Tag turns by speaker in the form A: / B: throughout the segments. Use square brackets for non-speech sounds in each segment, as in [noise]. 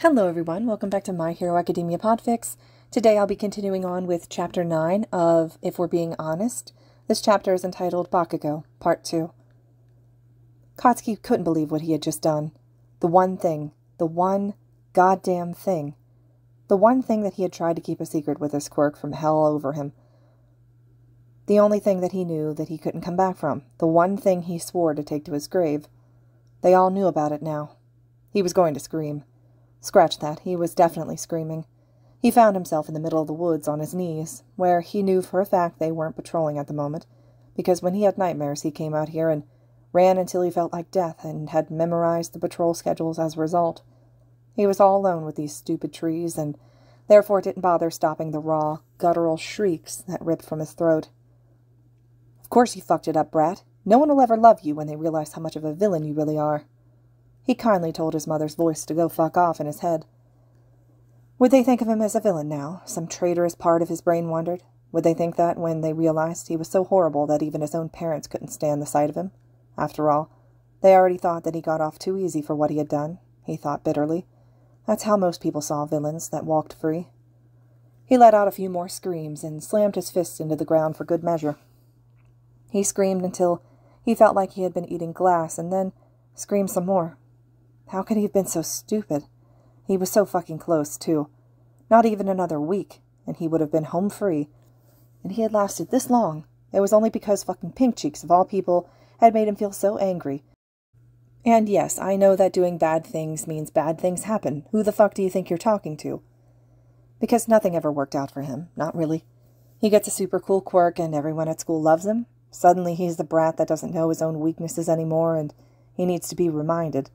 A: Hello everyone, welcome back to My Hero Academia Podfics. Today I'll be continuing on with Chapter 9 of If We're Being Honest. This chapter is entitled Bakugo, Part 2. Katsuki couldn't believe what he had just done. The one thing, the one goddamn thing. The one thing that he had tried to keep a secret with his quirk from hell over him. The only thing that he knew that he couldn't come back from. The one thing he swore to take to his grave. They all knew about it now. He was going to scream. Scratch that, he was definitely screaming. He found himself in the middle of the woods on his knees, where he knew for a fact they weren't patrolling at the moment, because when he had nightmares he came out here and ran until he felt like death and had memorized the patrol schedules as a result. He was all alone with these stupid trees, and therefore didn't bother stopping the raw, guttural shrieks that ripped from his throat. Of course you fucked it up, Brat. No one will ever love you when they realize how much of a villain you really are. He kindly told his mother's voice to go fuck off in his head. Would they think of him as a villain now? Some traitorous part of his brain wondered. Would they think that when they realized he was so horrible that even his own parents couldn't stand the sight of him? After all, they already thought that he got off too easy for what he had done, he thought bitterly. That's how most people saw villains that walked free. He let out a few more screams and slammed his fists into the ground for good measure. He screamed until he felt like he had been eating glass and then screamed some more. How could he have been so stupid? He was so fucking close, too. Not even another week, and he would have been home free. And he had lasted this long. It was only because fucking Pink Cheeks, of all people, had made him feel so angry. And yes, I know that doing bad things means bad things happen. Who the fuck do you think you're talking to? Because nothing ever worked out for him. Not really. He gets a super cool quirk and everyone at school loves him. Suddenly he's the brat that doesn't know his own weaknesses anymore and he needs to be reminded.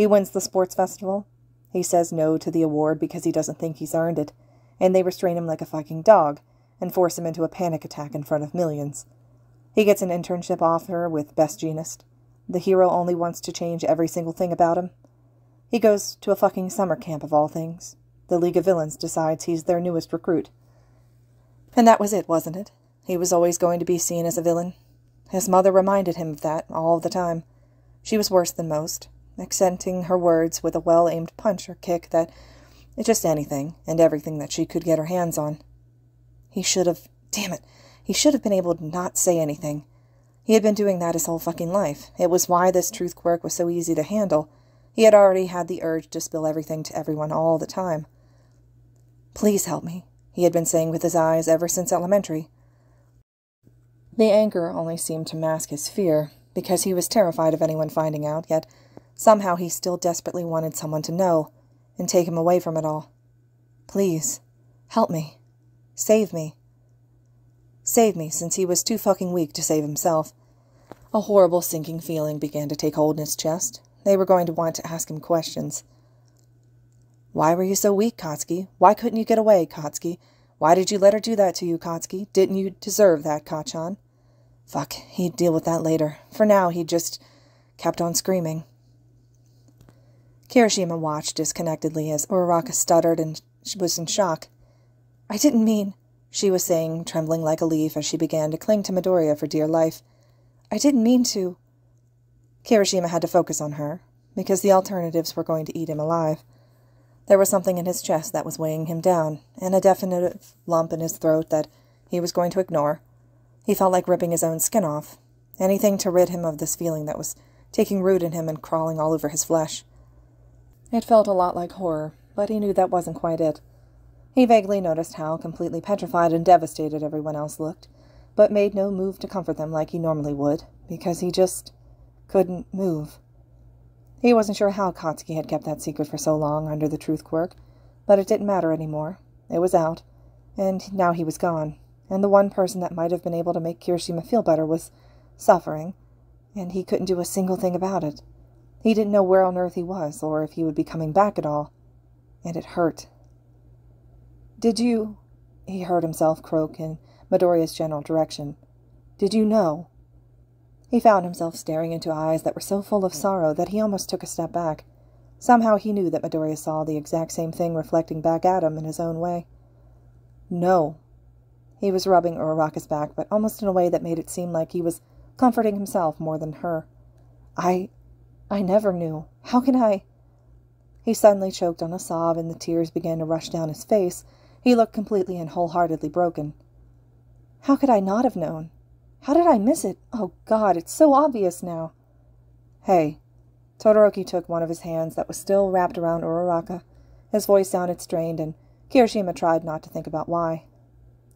A: He wins the sports festival. He says no to the award because he doesn't think he's earned it, and they restrain him like a fucking dog and force him into a panic attack in front of millions. He gets an internship offer with Best Jeanist. The hero only wants to change every single thing about him. He goes to a fucking summer camp of all things. The League of Villains decides he's their newest recruit. And that was it, wasn't it? He was always going to be seen as a villain. His mother reminded him of that all the time. She was worse than most, accenting her words with a well-aimed punch or kick that just anything and everything that she could get her hands on. He should have damn it, he should have been able to not say anything. He had been doing that his whole fucking life. It was why this truth quirk was so easy to handle. He had already had the urge to spill everything to everyone all the time. Please help me, he had been saying with his eyes ever since elementary. The anger only seemed to mask his fear, because he was terrified of anyone finding out, yet Somehow he still desperately wanted someone to know and take him away from it all. Please, help me. Save me. Save me, since he was too fucking weak to save himself. A horrible sinking feeling began to take hold in his chest. They were going to want to ask him questions. Why were you so weak, Katsuki? Why couldn't you get away, Katsuki? Why did you let her do that to you, Katsuki? Didn't you deserve that, Kacchan? Fuck, he'd deal with that later. For now, he just kept on screaming. Kirishima watched disconnectedly as Uraraka stuttered and was in shock. I didn't mean, she was saying, trembling like a leaf as she began to cling to Midoriya for dear life. I didn't mean to. Kirishima had to focus on her, because the alternatives were going to eat him alive. There was something in his chest that was weighing him down, and a definite lump in his throat that he was going to ignore. He felt like ripping his own skin off, anything to rid him of this feeling that was taking root in him and crawling all over his flesh. It felt a lot like horror, but he knew that wasn't quite it. He vaguely noticed how completely petrified and devastated everyone else looked, but made no move to comfort them like he normally would, because he just couldn't move. He wasn't sure how Katsuki had kept that secret for so long under the truth quirk, but it didn't matter any more. It was out, and now he was gone, and the one person that might have been able to make Kirishima feel better was suffering, and he couldn't do a single thing about it. He didn't know where on earth he was, or if he would be coming back at all. And it hurt. Did you... He heard himself croak in Midoriya's general direction. Did you know? He found himself staring into eyes that were so full of sorrow that he almost took a step back. Somehow he knew that Midoriya saw the exact same thing reflecting back at him in his own way. No. He was rubbing Uraraka's back, but almost in a way that made it seem like he was comforting himself more than her. I I never knew. How can I? He suddenly choked on a sob, and the tears began to rush down his face. He looked completely and wholeheartedly broken. How could I not have known? How did I miss it? Oh, God, it's so obvious now. Hey. Todoroki took one of his hands that was still wrapped around Uraraka. His voice sounded strained, and Kirishima tried not to think about why.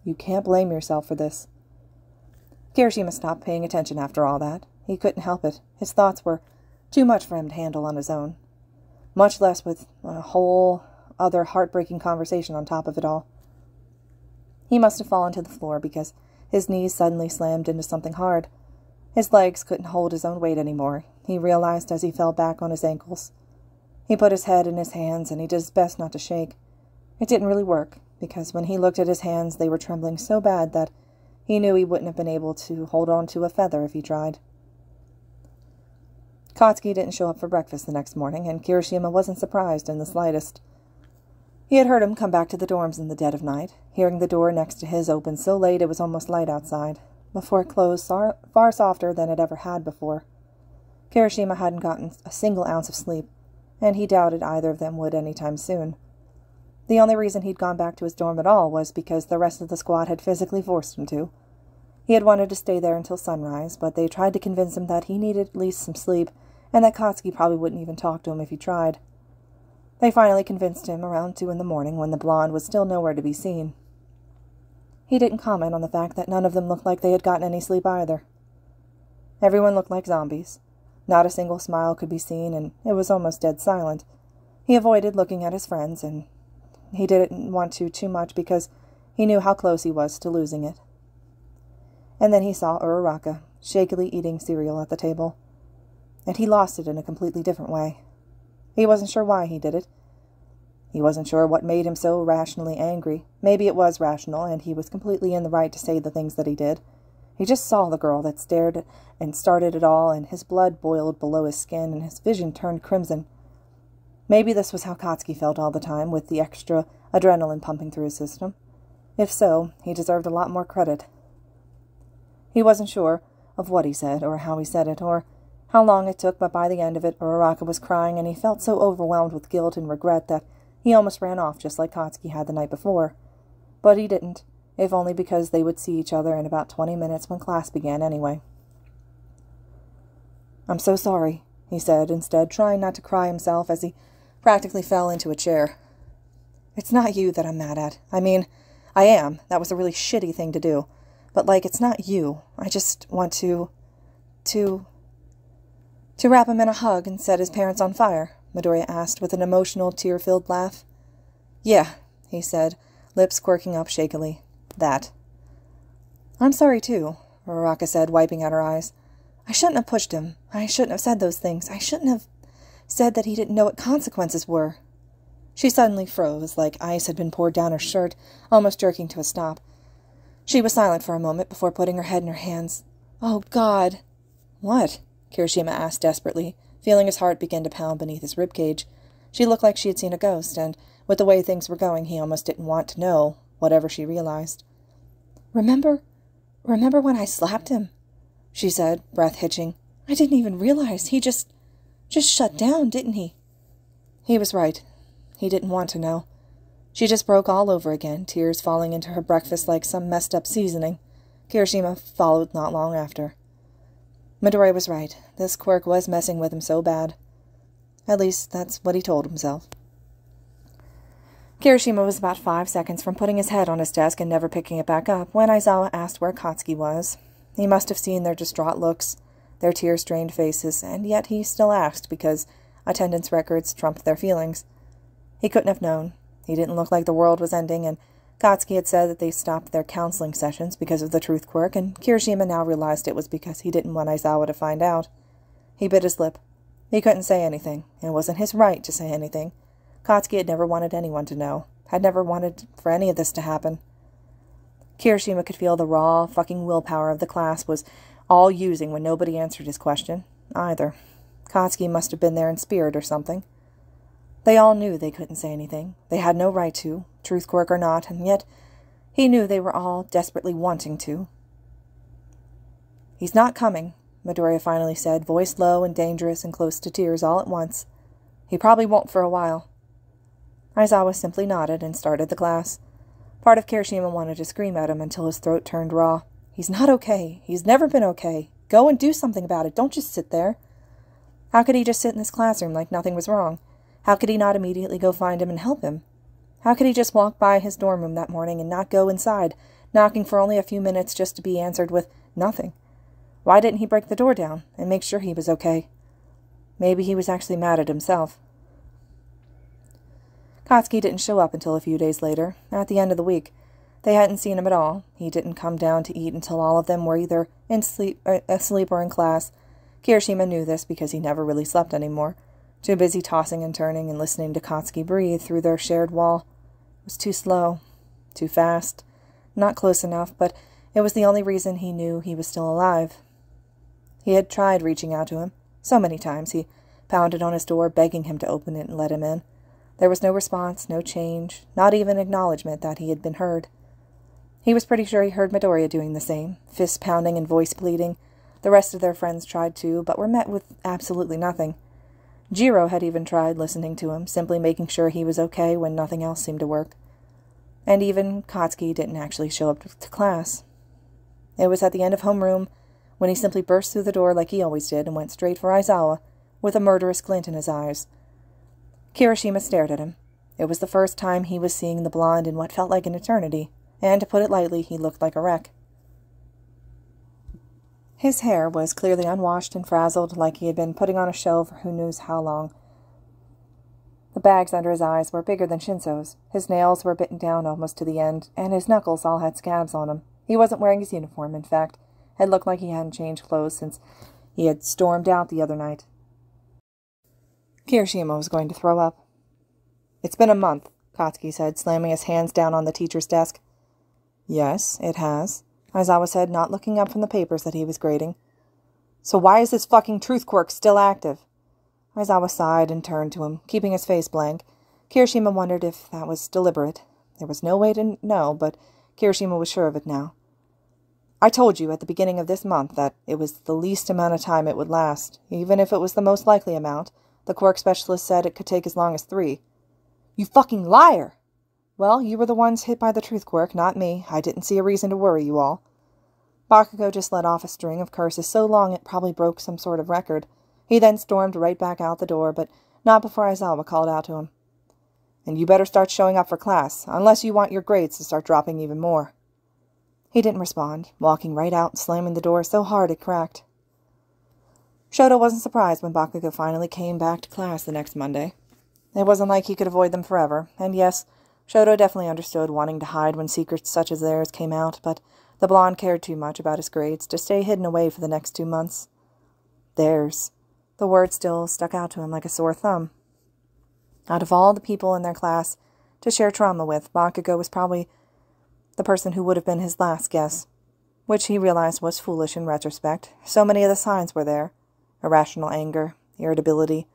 A: You can't blame yourself for this. Kirishima stopped paying attention after all that. He couldn't help it. His thoughts were too much for him to handle on his own. Much less with a whole other heartbreaking conversation on top of it all. He must have fallen to the floor because his knees suddenly slammed into something hard. His legs couldn't hold his own weight any more, he realized as he fell back on his ankles. He put his head in his hands and he did his best not to shake. It didn't really work, because when he looked at his hands they were trembling so bad that he knew he wouldn't have been able to hold on to a feather if he tried. Katsuki didn't show up for breakfast the next morning, and Kirishima wasn't surprised in the slightest. He had heard him come back to the dorms in the dead of night, hearing the door next to his open so late it was almost light outside, before it closed far softer than it ever had before. Kirishima hadn't gotten a single ounce of sleep, and he doubted either of them would any time soon. The only reason he'd gone back to his dorm at all was because the rest of the squad had physically forced him to. He had wanted to stay there until sunrise, but they tried to convince him that he needed at least some sleep, and that Katsuki probably wouldn't even talk to him if he tried. They finally convinced him around two in the morning when the blonde was still nowhere to be seen. He didn't comment on the fact that none of them looked like they had gotten any sleep either. Everyone looked like zombies. Not a single smile could be seen, and it was almost dead silent. He avoided looking at his friends, and he didn't want to too much because he knew how close he was to losing it. And then he saw Uraraka shakily eating cereal at the table. And he lost it in a completely different way. He wasn't sure why he did it. He wasn't sure what made him so rationally angry. Maybe it was rational, and he was completely in the right to say the things that he did. He just saw the girl that stared and started it all, and his blood boiled below his skin, and his vision turned crimson. Maybe this was how Katsuki felt all the time, with the extra adrenaline pumping through his system. If so, he deserved a lot more credit. He wasn't sure of what he said, or how he said it, or how long it took, but by the end of it, Uraraka was crying, and he felt so overwhelmed with guilt and regret that he almost ran off just like Katsuki had the night before. But he didn't, if only because they would see each other in about twenty minutes when class began anyway. I'm so sorry, he said, instead, trying not to cry himself as he practically fell into a chair. It's not you that I'm mad at. I mean, I am. That was a really shitty thing to do. But, like, it's not you. I just want to. to. to wrap him in a hug and set his parents on fire, Midoriya asked with an emotional, tear filled laugh. Yeah, he said, lips quirking up shakily. That. I'm sorry, too, Uraraka said, wiping out her eyes. I shouldn't have pushed him. I shouldn't have said those things. I shouldn't have said that he didn't know what consequences were. She suddenly froze, like ice had been poured down her shirt, almost jerking to a stop. She was silent for a moment before putting her head in her hands. Oh, God! What? Kirishima asked desperately, feeling his heart begin to pound beneath his rib cage. She looked like she had seen a ghost, and with the way things were going, he almost didn't want to know, whatever she realized. Remember? Remember when I slapped him? She said, breath hitching. I didn't even realize. He just just shut down, didn't he? He was right. He didn't want to know. She just broke all over again, tears falling into her breakfast like some messed up seasoning. Kirishima followed not long after. Midori was right. This quirk was messing with him so bad. At least, that's what he told himself. Kirishima was about five seconds from putting his head on his desk and never picking it back up when Aizawa asked where Katsuki was. He must have seen their distraught looks, their tear-strained faces, and yet he still asked because attendance records trumped their feelings. He couldn't have known. He didn't look like the world was ending, and Katsuki had said that they stopped their counseling sessions because of the truth quirk, and Kirishima now realized it was because he didn't want Aizawa to find out. He bit his lip. He couldn't say anything. It wasn't his right to say anything. Katsuki had never wanted anyone to know, had never wanted for any of this to happen. Kirishima could feel the raw, fucking willpower of the class was all using when nobody answered his question, either. Katsuki must have been there in spirit or something. They all knew they couldn't say anything. They had no right to, truth quirk or not, and yet he knew they were all desperately wanting to. He's not coming, Midoriya finally said, voice low and dangerous and close to tears all at once. He probably won't for a while. Aizawa simply nodded and started the class. Part of Kirishima wanted to scream at him until his throat turned raw. He's not okay. He's never been okay. Go and do something about it. Don't just sit there. How could he just sit in this classroom like nothing was wrong? How could he not immediately go find him and help him? How could he just walk by his dorm room that morning and not go inside, knocking for only a few minutes just to be answered with nothing? Why didn't he break the door down and make sure he was okay? Maybe he was actually mad at himself. Katsuki didn't show up until a few days later, at the end of the week. They hadn't seen him at all. He didn't come down to eat until all of them were either in sleep, uh, asleep or in class. Kirishima knew this because he never really slept anymore, too busy tossing and turning and listening to Katsuki breathe through their shared wall. It was too slow, too fast, not close enough, but it was the only reason he knew he was still alive. He had tried reaching out to him. So many times he pounded on his door, begging him to open it and let him in. There was no response, no change, not even acknowledgement that he had been heard. He was pretty sure he heard Midoriya doing the same, fist pounding and voice bleeding. The rest of their friends tried too, but were met with absolutely nothing. Jiro had even tried listening to him, simply making sure he was okay when nothing else seemed to work. And even Katsuki didn't actually show up to class. It was at the end of homeroom when he simply burst through the door like he always did and went straight for Aizawa, with a murderous glint in his eyes. Kirishima stared at him. It was the first time he was seeing the blonde in what felt like an eternity, and to put it lightly, he looked like a wreck. His hair was clearly unwashed and frazzled, like he had been putting on a show for who knows how long. The bags under his eyes were bigger than Shinso's. His nails were bitten down almost to the end, and his knuckles all had scabs on them. He wasn't wearing his uniform, in fact. It looked like he hadn't changed clothes since he had stormed out the other night. Kirishima was going to throw up. It's been a month, Katsuki said, slamming his hands down on the teacher's desk. Yes, it has, Aizawa said, not looking up from the papers that he was grading. So why is this fucking truth quirk still active? Aizawa sighed and turned to him, keeping his face blank. Kirishima wondered if that was deliberate. There was no way to know, but Kirishima was sure of it now. I told you at the beginning of this month that it was the least amount of time it would last, even if it was the most likely amount. The quirk specialist said it could take as long as three. You fucking liar! Well, you were the ones hit by the truth quirk, not me. I didn't see a reason to worry you all. Bakugo just let off a string of curses so long it probably broke some sort of record. He then stormed right back out the door, but not before Aizawa called out to him. And you better start showing up for class, unless you want your grades to start dropping even more. He didn't respond, walking right out and slamming the door so hard it cracked. Shoto wasn't surprised when Bakugo finally came back to class the next Monday. It wasn't like he could avoid them forever, and yes, Shoto definitely understood wanting to hide when secrets such as theirs came out, but the blonde cared too much about his grades to stay hidden away for the next two months. Theirs. The word still stuck out to him like a sore thumb. Out of all the people in their class to share trauma with, Bakugo was probably the person who would have been his last guess, which he realized was foolish in retrospect. So many of the signs were there irrational anger, irritability,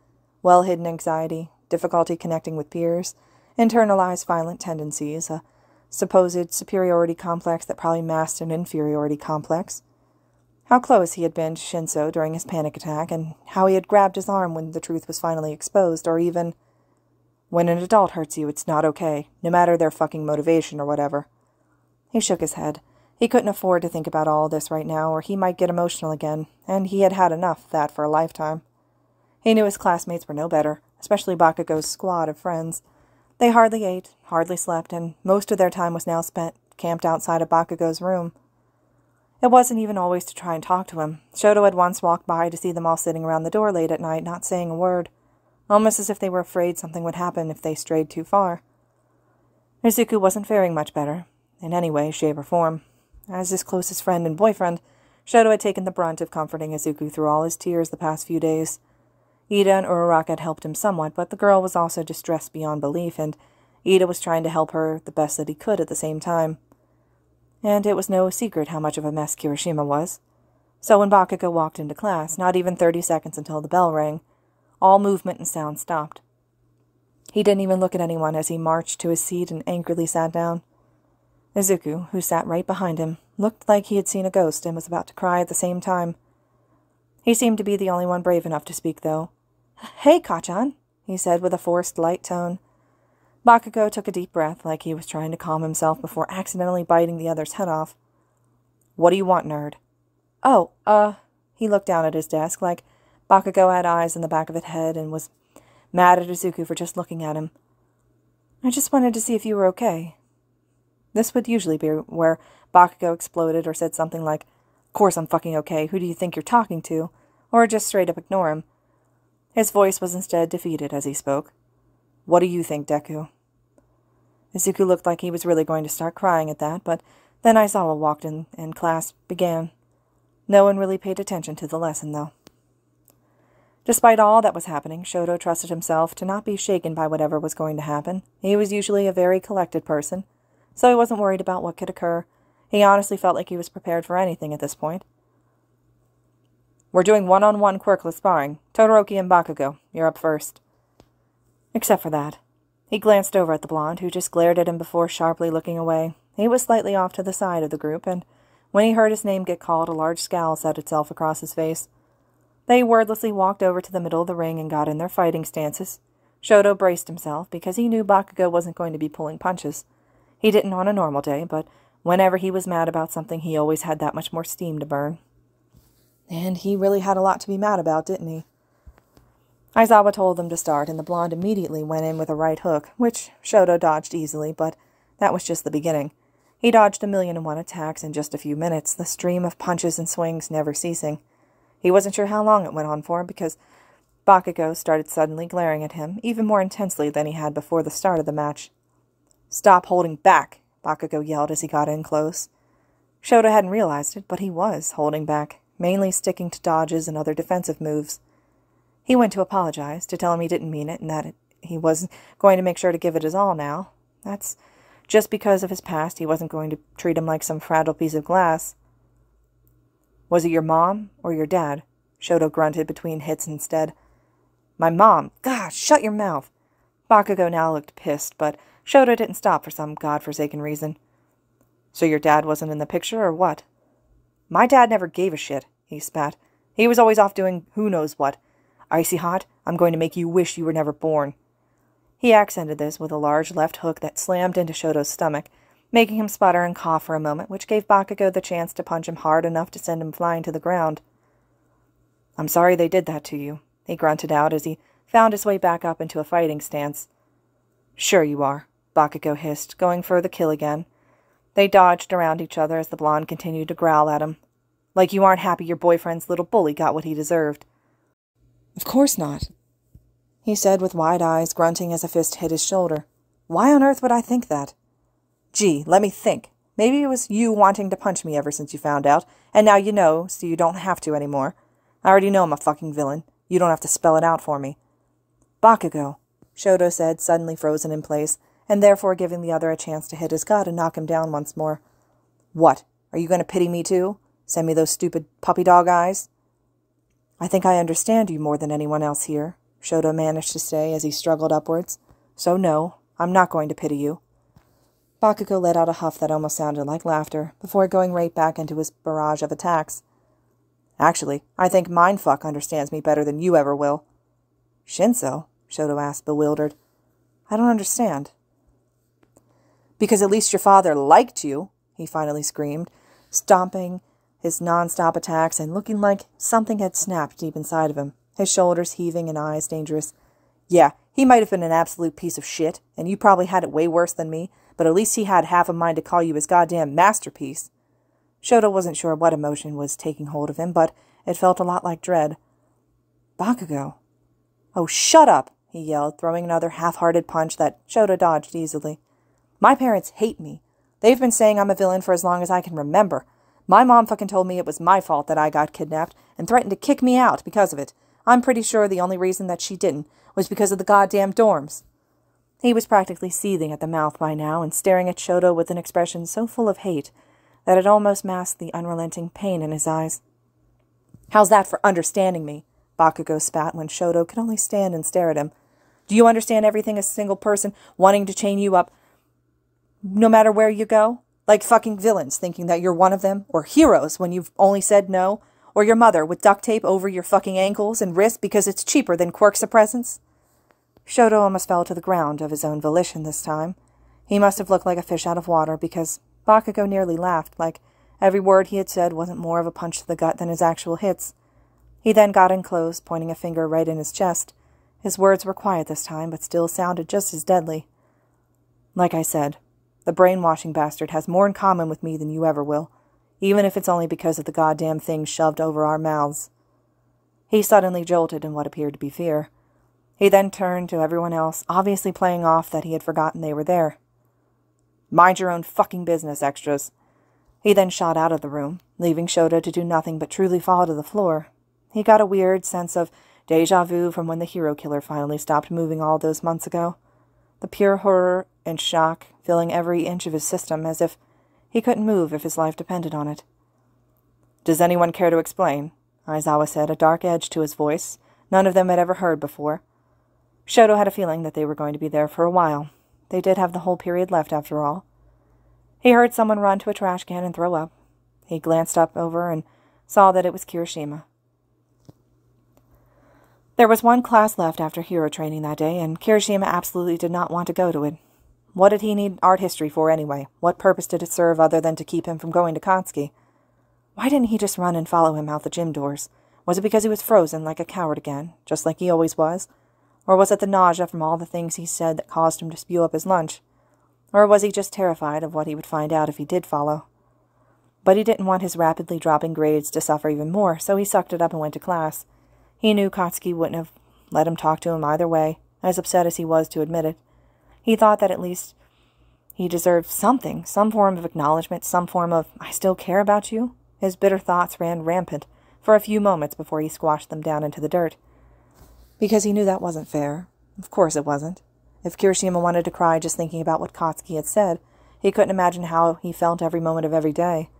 A: well hidden anxiety, difficulty connecting with peers, internalized violent tendencies, a supposed superiority complex that probably masked an inferiority complex. How close he had been to Shinso during his panic attack, and how he had grabbed his arm when the truth was finally exposed, or even, when an adult hurts you, it's not okay, no matter their fucking motivation or whatever. He shook his head. He couldn't afford to think about all this right now, or he might get emotional again, and he had had enough of that for a lifetime. He knew his classmates were no better, especially Bakugo's squad of friends. They hardly ate, hardly slept, and most of their time was now spent camped outside of Bakugo's room. It wasn't even always to try and talk to him. Shoto had once walked by to see them all sitting around the door late at night, not saying a word, almost as if they were afraid something would happen if they strayed too far. Izuku wasn't faring much better, in any way, shape, or form. As his closest friend and boyfriend, Shoto had taken the brunt of comforting Izuku through all his tears the past few days. Iida and Uraraka had helped him somewhat, but the girl was also distressed beyond belief, and Iida was trying to help her the best that he could at the same time. And it was no secret how much of a mess Kirishima was. So when Bakugo walked into class, not even thirty seconds until the bell rang, all movement and sound stopped. He didn't even look at anyone as he marched to his seat and angrily sat down. Izuku, who sat right behind him, looked like he had seen a ghost and was about to cry at the same time. He seemed to be the only one brave enough to speak, though. Hey, Kacchan, he said with a forced, light tone. Bakugo took a deep breath, like he was trying to calm himself before accidentally biting the other's head off. What do you want, nerd? Oh, uh, he looked down at his desk, like Bakugo had eyes in the back of his head and was mad at Izuku for just looking at him. I just wanted to see if you were okay. This would usually be where Bakugo exploded or said something like, Of course I'm fucking okay, who do you think you're talking to? Or just straight up ignore him. His voice was instead defeated as he spoke. What do you think, Deku? Izuku looked like he was really going to start crying at that, but then Aizawa walked in and class began. No one really paid attention to the lesson, though. Despite all that was happening, Shoto trusted himself to not be shaken by whatever was going to happen. He was usually a very collected person, so he wasn't worried about what could occur. He honestly felt like he was prepared for anything at this point. We're doing one-on-one quirkless sparring. Todoroki and Bakugo, you're up first. Except for that. He glanced over at the blonde, who just glared at him before sharply looking away. He was slightly off to the side of the group, and when he heard his name get called, a large scowl set itself across his face. They wordlessly walked over to the middle of the ring and got in their fighting stances. Shoto braced himself because he knew Bakugo wasn't going to be pulling punches. He didn't on a normal day, but whenever he was mad about something, he always had that much more steam to burn. And he really had a lot to be mad about, didn't he? Aizawa told them to start, and the blonde immediately went in with a right hook, which Shoto dodged easily, but that was just the beginning. He dodged a million and one attacks in just a few minutes, the stream of punches and swings never ceasing. He wasn't sure how long it went on for because Bakugo started suddenly glaring at him, even more intensely than he had before the start of the match. Stop holding back, Bakugo yelled as he got in close. Shoto hadn't realized it, but he was holding back, mainly sticking to dodges and other defensive moves. He went to apologize, to tell him he didn't mean it and that it, he was going to make sure to give it his all now. That's just because of his past, he wasn't going to treat him like some fragile piece of glass. Was it your mom or your dad? Shoto grunted between hits instead. My mom. Gosh, shut your mouth. Bakugo now looked pissed, but Shoto didn't stop for some god-forsaken reason. So your dad wasn't in the picture, or what? My dad never gave a shit, he spat. He was always off doing who knows what. Icy hot, I'm going to make you wish you were never born. He accented this with a large left hook that slammed into Shoto's stomach, making him sputter and cough for a moment, which gave Bakugo the chance to punch him hard enough to send him flying to the ground. I'm sorry they did that to you, he grunted out as he found his way back up into a fighting stance. Sure you are, Bakugo hissed, going for the kill again. They dodged around each other as the blonde continued to growl at him. Like you aren't happy your boyfriend's little bully got what he deserved. Of course not, he said with wide eyes, grunting as a fist hit his shoulder. Why on earth would I think that? Gee, let me think. Maybe it was you wanting to punch me ever since you found out, and now you know, so you don't have to anymore. I already know I'm a fucking villain. You don't have to spell it out for me. Bakugo, Shoto said, suddenly frozen in place, and therefore giving the other a chance to hit his gut and knock him down once more. What? Are you going to pity me too? Send me those stupid puppy dog eyes? I think I understand you more than anyone else here, Shoto managed to say as he struggled upwards. So no, I'm not going to pity you. Bakugo let out a huff that almost sounded like laughter, before going right back into his barrage of attacks. Actually, I think Mindfuck understands me better than you ever will. Shinso? Shoto asked, bewildered. I don't understand. Because at least your father liked you, he finally screamed, stomping his non-stop attacks and looking like something had snapped deep inside of him, his shoulders heaving and eyes dangerous. Yeah, he might have been an absolute piece of shit, and you probably had it way worse than me, but at least he had half a mind to call you his goddamn masterpiece. Shoto wasn't sure what emotion was taking hold of him, but it felt a lot like dread. Bakugo. Oh, shut up, he yelled, throwing another half-hearted punch that Shoto dodged easily. My parents hate me. They've been saying I'm a villain for as long as I can remember. My mom fucking told me it was my fault that I got kidnapped and threatened to kick me out because of it. I'm pretty sure the only reason that she didn't was because of the goddamn dorms. He was practically seething at the mouth by now and staring at Shoto with an expression so full of hate that it almost masked the unrelenting pain in his eyes. How's that for understanding me? Bakugo spat when Shoto could only stand and stare at him. Do you understand everything a single person wanting to chain you up no matter where you go? Like fucking villains thinking that you're one of them, or heroes when you've only said no, or your mother with duct tape over your fucking ankles and wrists because it's cheaper than quirk suppressants? Shoto almost fell to the ground of his own volition this time. He must have looked like a fish out of water because Bakugo nearly laughed, like every word he had said wasn't more of a punch to the gut than his actual hits. He then got in close, pointing a finger right in his chest. His words were quiet this time, but still sounded just as deadly. Like I said, the brainwashing bastard has more in common with me than you ever will, even if it's only because of the goddamn thing shoved over our mouths. He suddenly jolted in what appeared to be fear. He then turned to everyone else, obviously playing off that he had forgotten they were there. Mind your own fucking business, extras. He then shot out of the room, leaving Shoto to do nothing but truly fall to the floor. He got a weird sense of deja vu from when the hero killer finally stopped moving all those months ago. The pure horror and shock filling every inch of his system as if he couldn't move if his life depended on it. Does anyone care to explain? Aizawa said, a dark edge to his voice none of them had ever heard before. Shoto had a feeling that they were going to be there for a while, they did have the whole period left, after all. He heard someone run to a trash can and throw up. He glanced up over and saw that it was Kirishima. There was one class left after hero training that day, and Kirishima absolutely did not want to go to it. What did he need art history for anyway? What purpose did it serve other than to keep him from going to Katsuki? Why didn't he just run and follow him out the gym doors? Was it because he was frozen like a coward again, just like he always was? Or was it the nausea from all the things he said that caused him to spew up his lunch? Or was he just terrified of what he would find out if he did follow? But he didn't want his rapidly dropping grades to suffer even more, so he sucked it up and went to class. He knew Katsuki wouldn't have let him talk to him either way, as upset as he was to admit it. He thought that at least he deserved something, some form of acknowledgement, some form of, I still care about you. His bitter thoughts ran rampant for a few moments before he squashed them down into the dirt because he knew that wasn't fair. Of course it wasn't. If Kirishima wanted to cry just thinking about what Katsuki had said, he couldn't imagine how he felt every moment of every day.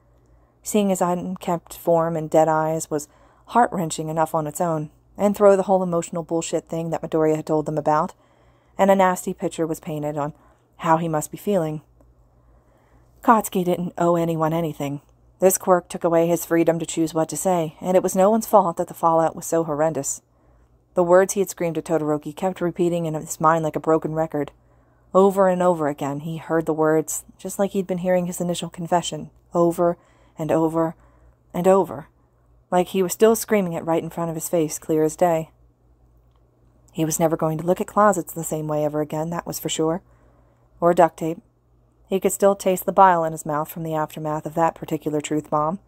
A: Seeing his unkempt form and dead eyes was heart-wrenching enough on its own, and throw the whole emotional bullshit thing that Midoriya had told them about, and a nasty picture was painted on how he must be feeling. Katsuki didn't owe anyone anything. This quirk took away his freedom to choose what to say, and it was no one's fault that the fallout was so horrendous. The words he had screamed at Todoroki kept repeating in his mind like a broken record. Over and over again he heard the words, just like he'd been hearing his initial confession, over and over and over, like he was still screaming it right in front of his face, clear as day. He was never going to look at closets the same way ever again, that was for sure. Or duct tape. He could still taste the bile in his mouth from the aftermath of that particular truth bomb.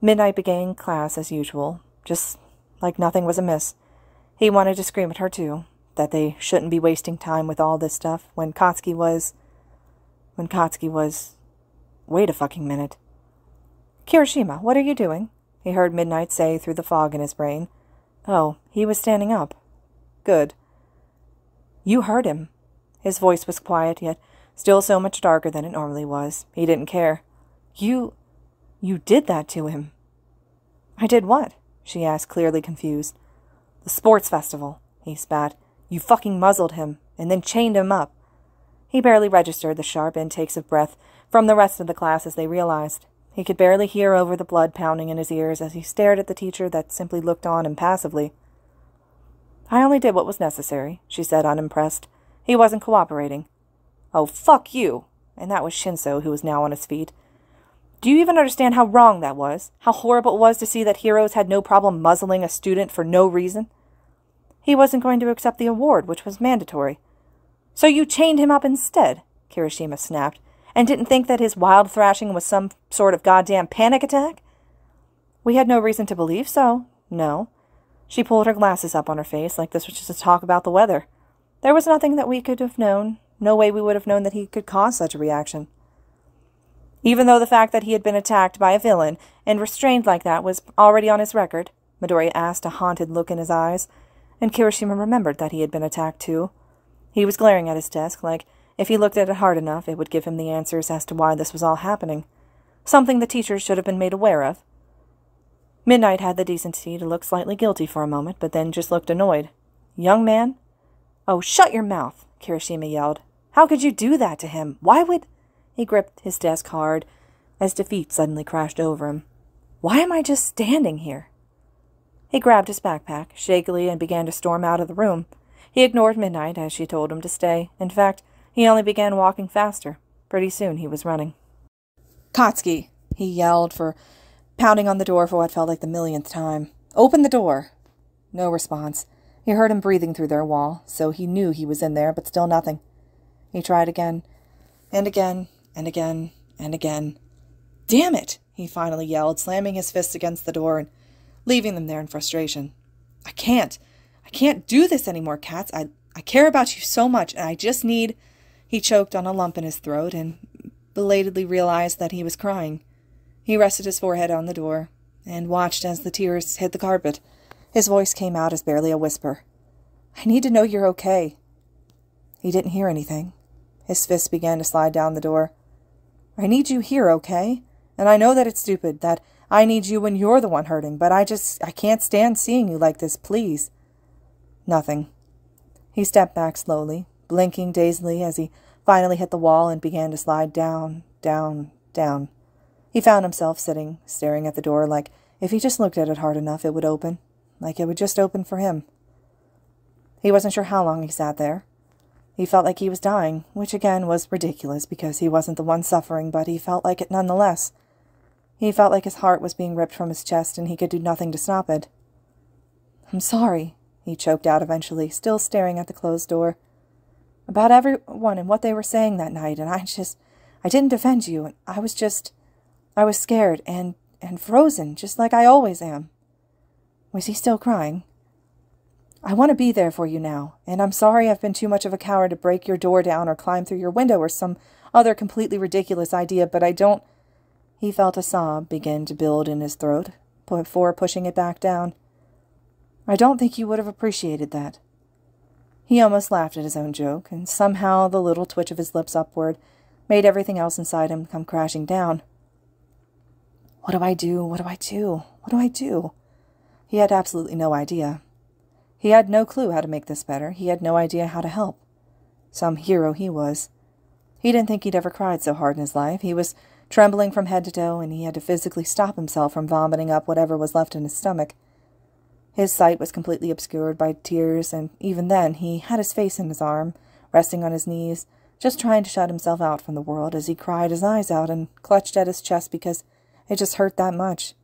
A: Midnight began class as usual, just like nothing was amiss. He wanted to scream at her, too, that they shouldn't be wasting time with all this stuff when Katsuki was. when Katsuki was. Wait a fucking minute. Kirishima, what are you doing? He heard Midnight say through the fog in his brain. Oh, he was standing up. Good. You heard him. His voice was quiet, yet still so much darker than it normally was. He didn't care. You. you did that to him. I did what? she asked, clearly confused. The sports festival, he spat. You fucking muzzled him, and then chained him up. He barely registered the sharp intakes of breath from the rest of the class as they realized. He could barely hear over the blood pounding in his ears as he stared at the teacher that simply looked on impassively. I only did what was necessary, she said, unimpressed. He wasn't cooperating. Oh, fuck you! And that was Shinso, who was now on his feet. Do you even understand how wrong that was? How horrible it was to see that heroes had no problem muzzling a student for no reason? He wasn't going to accept the award, which was mandatory. So you chained him up instead, Kirishima snapped, and didn't think that his wild thrashing was some sort of goddamn panic attack? We had no reason to believe so, no. She pulled her glasses up on her face like this was just a talk about the weather. There was nothing that we could have known, no way we would have known that he could cause such a reaction. Even though the fact that he had been attacked by a villain and restrained like that was already on his record, Midoriya asked, a haunted look in his eyes, and Kirishima remembered that he had been attacked too. He was glaring at his desk, like if he looked at it hard enough, it would give him the answers as to why this was all happening. Something the teachers should have been made aware of. Midnight had the decency to look slightly guilty for a moment, but then just looked annoyed. Young man? Oh, shut your mouth, Kirishima yelled. How could you do that to him? Why would... He gripped his desk hard as defeat suddenly crashed over him. Why am I just standing here? He grabbed his backpack, shakily, and began to storm out of the room. He ignored Midnight as she told him to stay. In fact, he only began walking faster. Pretty soon he was running. Katsuki, he yelled for pounding on the door for what felt like the millionth time. Open the door. No response. He heard him breathing through their wall, so he knew he was in there, but still nothing. He tried again, and again, and again, and again. Damn it! he finally yelled, slamming his fists against the door and leaving them there in frustration. I can't. I can't do this anymore, Katz. I, I care about you so much, and I just need. He choked on a lump in his throat and belatedly realized that he was crying. He rested his forehead on the door and watched as the tears hit the carpet. His voice came out as barely a whisper. I need to know you're okay. He didn't hear anything. His fist began to slide down the door. I need you here, okay? And I know that it's stupid, that I need you when you're the one hurting, but I just, I can't stand seeing you like this, please. Nothing. He stepped back slowly, blinking dazedly as he finally hit the wall and began to slide down, down, down. He found himself sitting, staring at the door like if he just looked at it hard enough it would open, like it would just open for him. He wasn't sure how long he sat there. He felt like he was dying, which again was ridiculous because he wasn't the one suffering, but he felt like it nonetheless. He felt like his heart was being ripped from his chest and he could do nothing to stop it. I'm sorry, he choked out eventually, still staring at the closed door. About everyone and what they were saying that night, and I just. I didn't defend you, and I was just. I was scared and. and frozen, just like I always am. Was he still crying? I want to be there for you now, and I'm sorry I've been too much of a coward to break your door down or climb through your window or some other completely ridiculous idea, but I don't. He felt a sob begin to build in his throat before pushing it back down. I don't think you would have appreciated that. He almost laughed at his own joke, and somehow the little twitch of his lips upward made everything else inside him come crashing down. What do I do? What do I do? What do I do? He had absolutely no idea. He had no clue how to make this better. He had no idea how to help. Some hero he was. He didn't think he'd ever cried so hard in his life. He was trembling from head to toe, and he had to physically stop himself from vomiting up whatever was left in his stomach. His sight was completely obscured by tears, and even then he had his face in his arm, resting on his knees, just trying to shut himself out from the world as he cried his eyes out and clutched at his chest because it just hurt that much.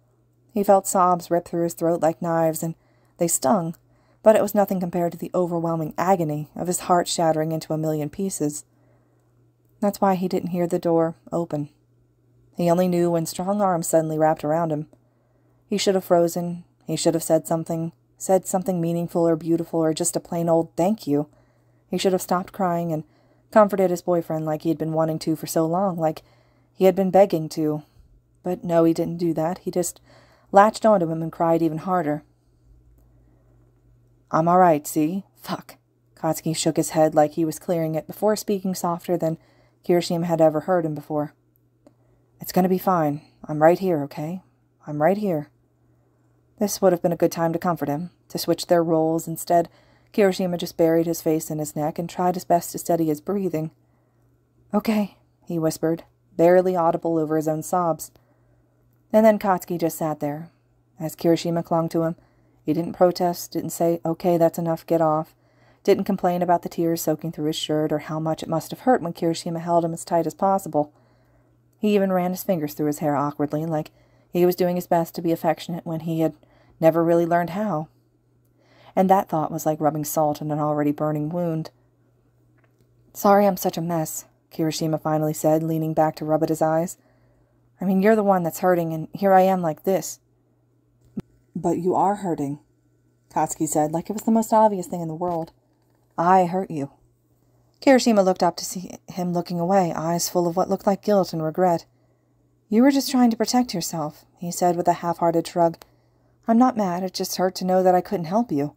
A: He felt sobs rip through his throat like knives, and they stung, but it was nothing compared to the overwhelming agony of his heart shattering into a million pieces. That's why he didn't hear the door open. He only knew when strong arms suddenly wrapped around him. He should have frozen. He should have said something, said something meaningful or beautiful or just a plain old thank you. He should have stopped crying and comforted his boyfriend like he had been wanting to for so long, like he had been begging to. But no, he didn't do that. He just latched onto him and cried even harder. I'm all right, see? Fuck. Katsuki shook his head like he was clearing it before speaking softer than Kirishima had ever heard him before. It's going to be fine. I'm right here, okay? I'm right here. This would have been a good time to comfort him, to switch their roles. Instead, Kirishima just buried his face in his neck and tried his best to steady his breathing. Okay, he whispered, barely audible over his own sobs. And then Katsuki just sat there. As Kirishima clung to him, he didn't protest, didn't say, okay, that's enough, get off, didn't complain about the tears soaking through his shirt or how much it must have hurt when Kirishima held him as tight as possible. He even ran his fingers through his hair awkwardly, like he was doing his best to be affectionate when he had never really learned how. And that thought was like rubbing salt in an already burning wound. Sorry I'm such a mess, Kirishima finally said, leaning back to rub at his eyes. I mean, you're the one that's hurting, and here I am like this. But you are hurting, Katsuki said, like it was the most obvious thing in the world. I hurt you. Kirishima looked up to see him looking away, eyes full of what looked like guilt and regret. You were just trying to protect yourself, he said with a half-hearted shrug. I'm not mad, it just hurt to know that I couldn't help you.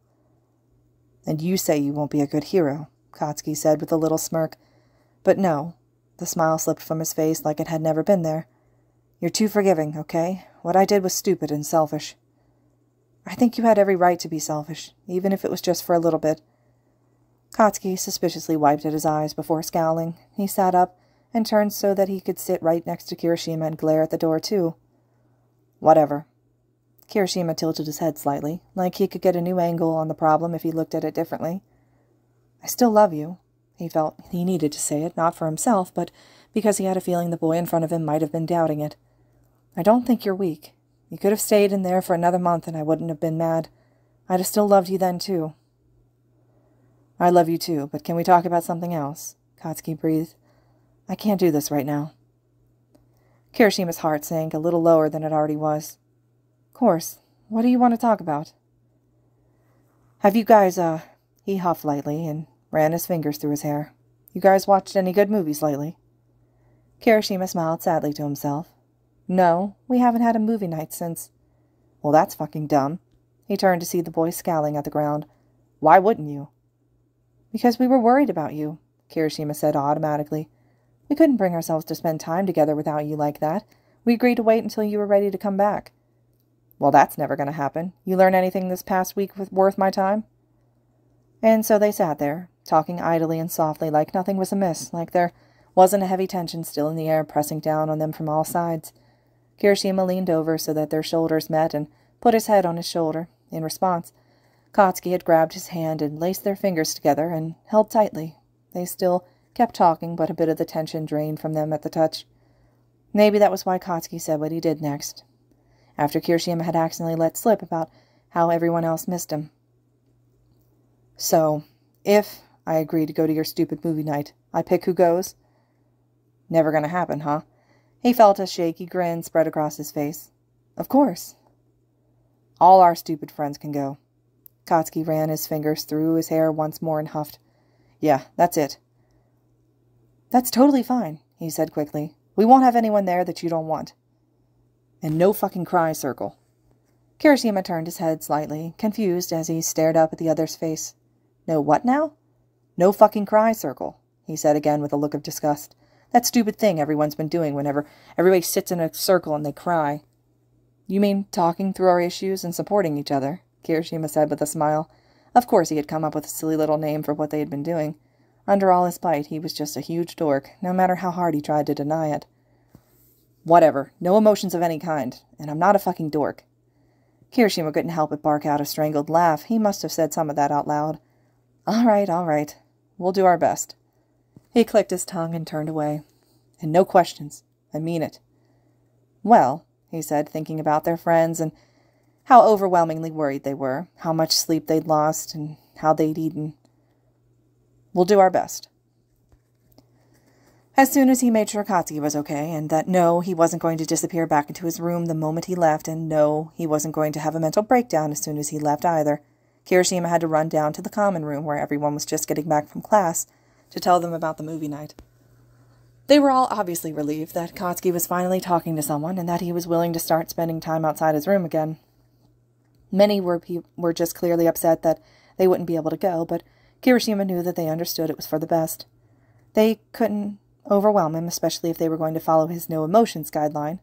A: And you say you won't be a good hero, Katsuki said with a little smirk. But no, the smile slipped from his face like it had never been there. You're too forgiving, okay? What I did was stupid and selfish. I think you had every right to be selfish, even if it was just for a little bit. Katsuki suspiciously wiped at his eyes before scowling. He sat up and turned so that he could sit right next to Kirishima and glare at the door, too. Whatever. Kirishima tilted his head slightly, like he could get a new angle on the problem if he looked at it differently. I still love you. He felt he needed to say it, not for himself, but because he had a feeling the boy in front of him might have been doubting it. I don't think you're weak. You could have stayed in there for another month and I wouldn't have been mad. I'd have still loved you then, too. I love you too, but can we talk about something else? Katsuki breathed. I can't do this right now. Kirishima's heart sank a little lower than it already was. Course. What do you want to talk about? Have you guys, uh, he huffed lightly and ran his fingers through his hair. You guys watched any good movies lately? Kirishima smiled sadly to himself. No, we haven't had a movie night since. Well, that's fucking dumb. He turned to see the boy scowling at the ground. Why wouldn't you? Because we were worried about you, Kirishima said automatically. We couldn't bring ourselves to spend time together without you like that. We agreed to wait until you were ready to come back. Well, that's never going to happen. You learn anything this past week worth my time? And so they sat there, talking idly and softly like nothing was amiss, like there wasn't a heavy tension still in the air pressing down on them from all sides. Kirishima leaned over so that their shoulders met and put his head on his shoulder. In response, Katsuki had grabbed his hand and laced their fingers together and held tightly. They still kept talking, but a bit of the tension drained from them at the touch. Maybe that was why Katsuki said what he did next, after Kirishima had accidentally let slip about how everyone else missed him. So, if I agree to go to your stupid movie night, I pick who goes? Never gonna happen, huh? He felt a shaky grin spread across his face. Of course. All our stupid friends can go. Katsuki ran his fingers through his hair once more and huffed. Yeah, that's it. That's totally fine, he said quickly. We won't have anyone there that you don't want. And no fucking cry circle. Kirishima turned his head slightly, confused as he stared up at the other's face. No what now? No fucking cry circle, he said again with a look of disgust. That stupid thing everyone's been doing whenever everybody sits in a circle and they cry. You mean talking through our issues and supporting each other? Kirishima said with a smile. Of course he had come up with a silly little name for what they had been doing. Under all his bite, he was just a huge dork, no matter how hard he tried to deny it. Whatever. No emotions of any kind. And I'm not a fucking dork. Kirishima couldn't help but bark out a strangled laugh. He must have said some of that out loud. All right, all right. We'll do our best. He clicked his tongue and turned away. And no questions. I mean it. Well, he said, thinking about their friends and how overwhelmingly worried they were, how much sleep they'd lost, and how they'd eaten. We'll do our best. As soon as he made sure Katsuki was okay, and that no, he wasn't going to disappear back into his room the moment he left, and no, he wasn't going to have a mental breakdown as soon as he left either, Kirishima had to run down to the common room where everyone was just getting back from class to tell them about the movie night. They were all obviously relieved that Katsuki was finally talking to someone and that he was willing to start spending time outside his room again. Many were, were just clearly upset that they wouldn't be able to go, but Kirishima knew that they understood it was for the best. They couldn't overwhelm him, especially if they were going to follow his no emotions guideline.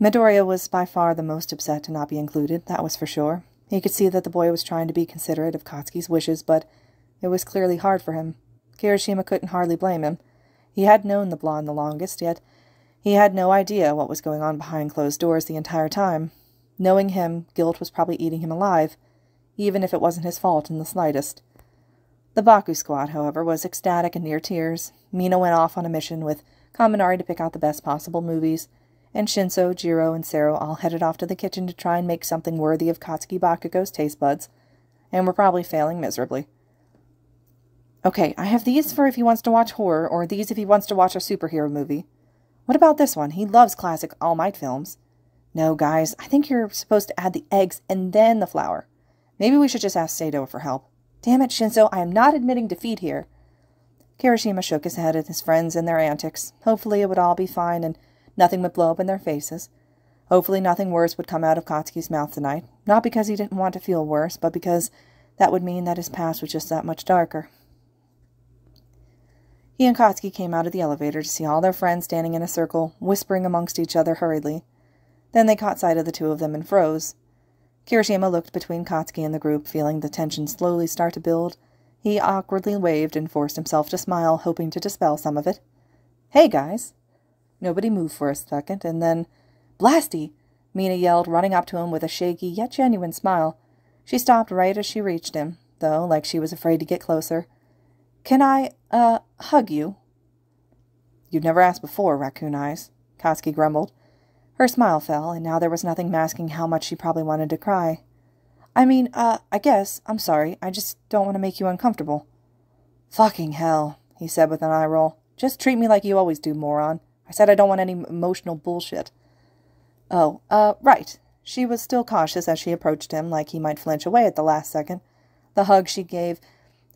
A: Midoriya was by far the most upset to not be included, that was for sure. He could see that the boy was trying to be considerate of Katsuki's wishes, but it was clearly hard for him. Kirishima couldn't hardly blame him. He had known the blonde the longest, yet he had no idea what was going on behind closed doors the entire time. Knowing him, guilt was probably eating him alive, even if it wasn't his fault in the slightest. The Baku squad, however, was ecstatic and near tears. Mina went off on a mission with Kaminari to pick out the best possible movies, and Shinso, Jiro, and Sero all headed off to the kitchen to try and make something worthy of Katsuki Bakugo's taste buds, and were probably failing miserably. Okay, I have these for if he wants to watch horror, or these if he wants to watch a superhero movie. What about this one? He loves classic All Might films. No, guys, I think you're supposed to add the eggs and then the flour. Maybe we should just ask Sato for help. Damn it, Shinso, I am not admitting defeat here. Kirishima shook his head at his friends and their antics. Hopefully it would all be fine and nothing would blow up in their faces. Hopefully nothing worse would come out of Katsuki's mouth tonight, not because he didn't want to feel worse, but because that would mean that his past was just that much darker. He and Katsuki came out of the elevator to see all their friends standing in a circle, whispering amongst each other hurriedly. Then they caught sight of the two of them and froze. Kirishima looked between Katsuki and the group, feeling the tension slowly start to build. He awkwardly waved and forced himself to smile, hoping to dispel some of it. Hey, guys! Nobody moved for a second, and then, Blasty! Mina yelled, running up to him with a shaky yet genuine smile. She stopped right as she reached him, though, like she was afraid to get closer. Can I, uh, hug you? You've never asked before, Raccoon Eyes, Katsuki grumbled. Her smile fell, and now there was nothing masking how much she probably wanted to cry. I mean, uh, I guess. I'm sorry. I just don't want to make you uncomfortable. Fucking hell, he said with an eye roll. Just treat me like you always do, moron. I said I don't want any emotional bullshit. Oh, uh, right. She was still cautious as she approached him, like he might flinch away at the last second. The hug she gave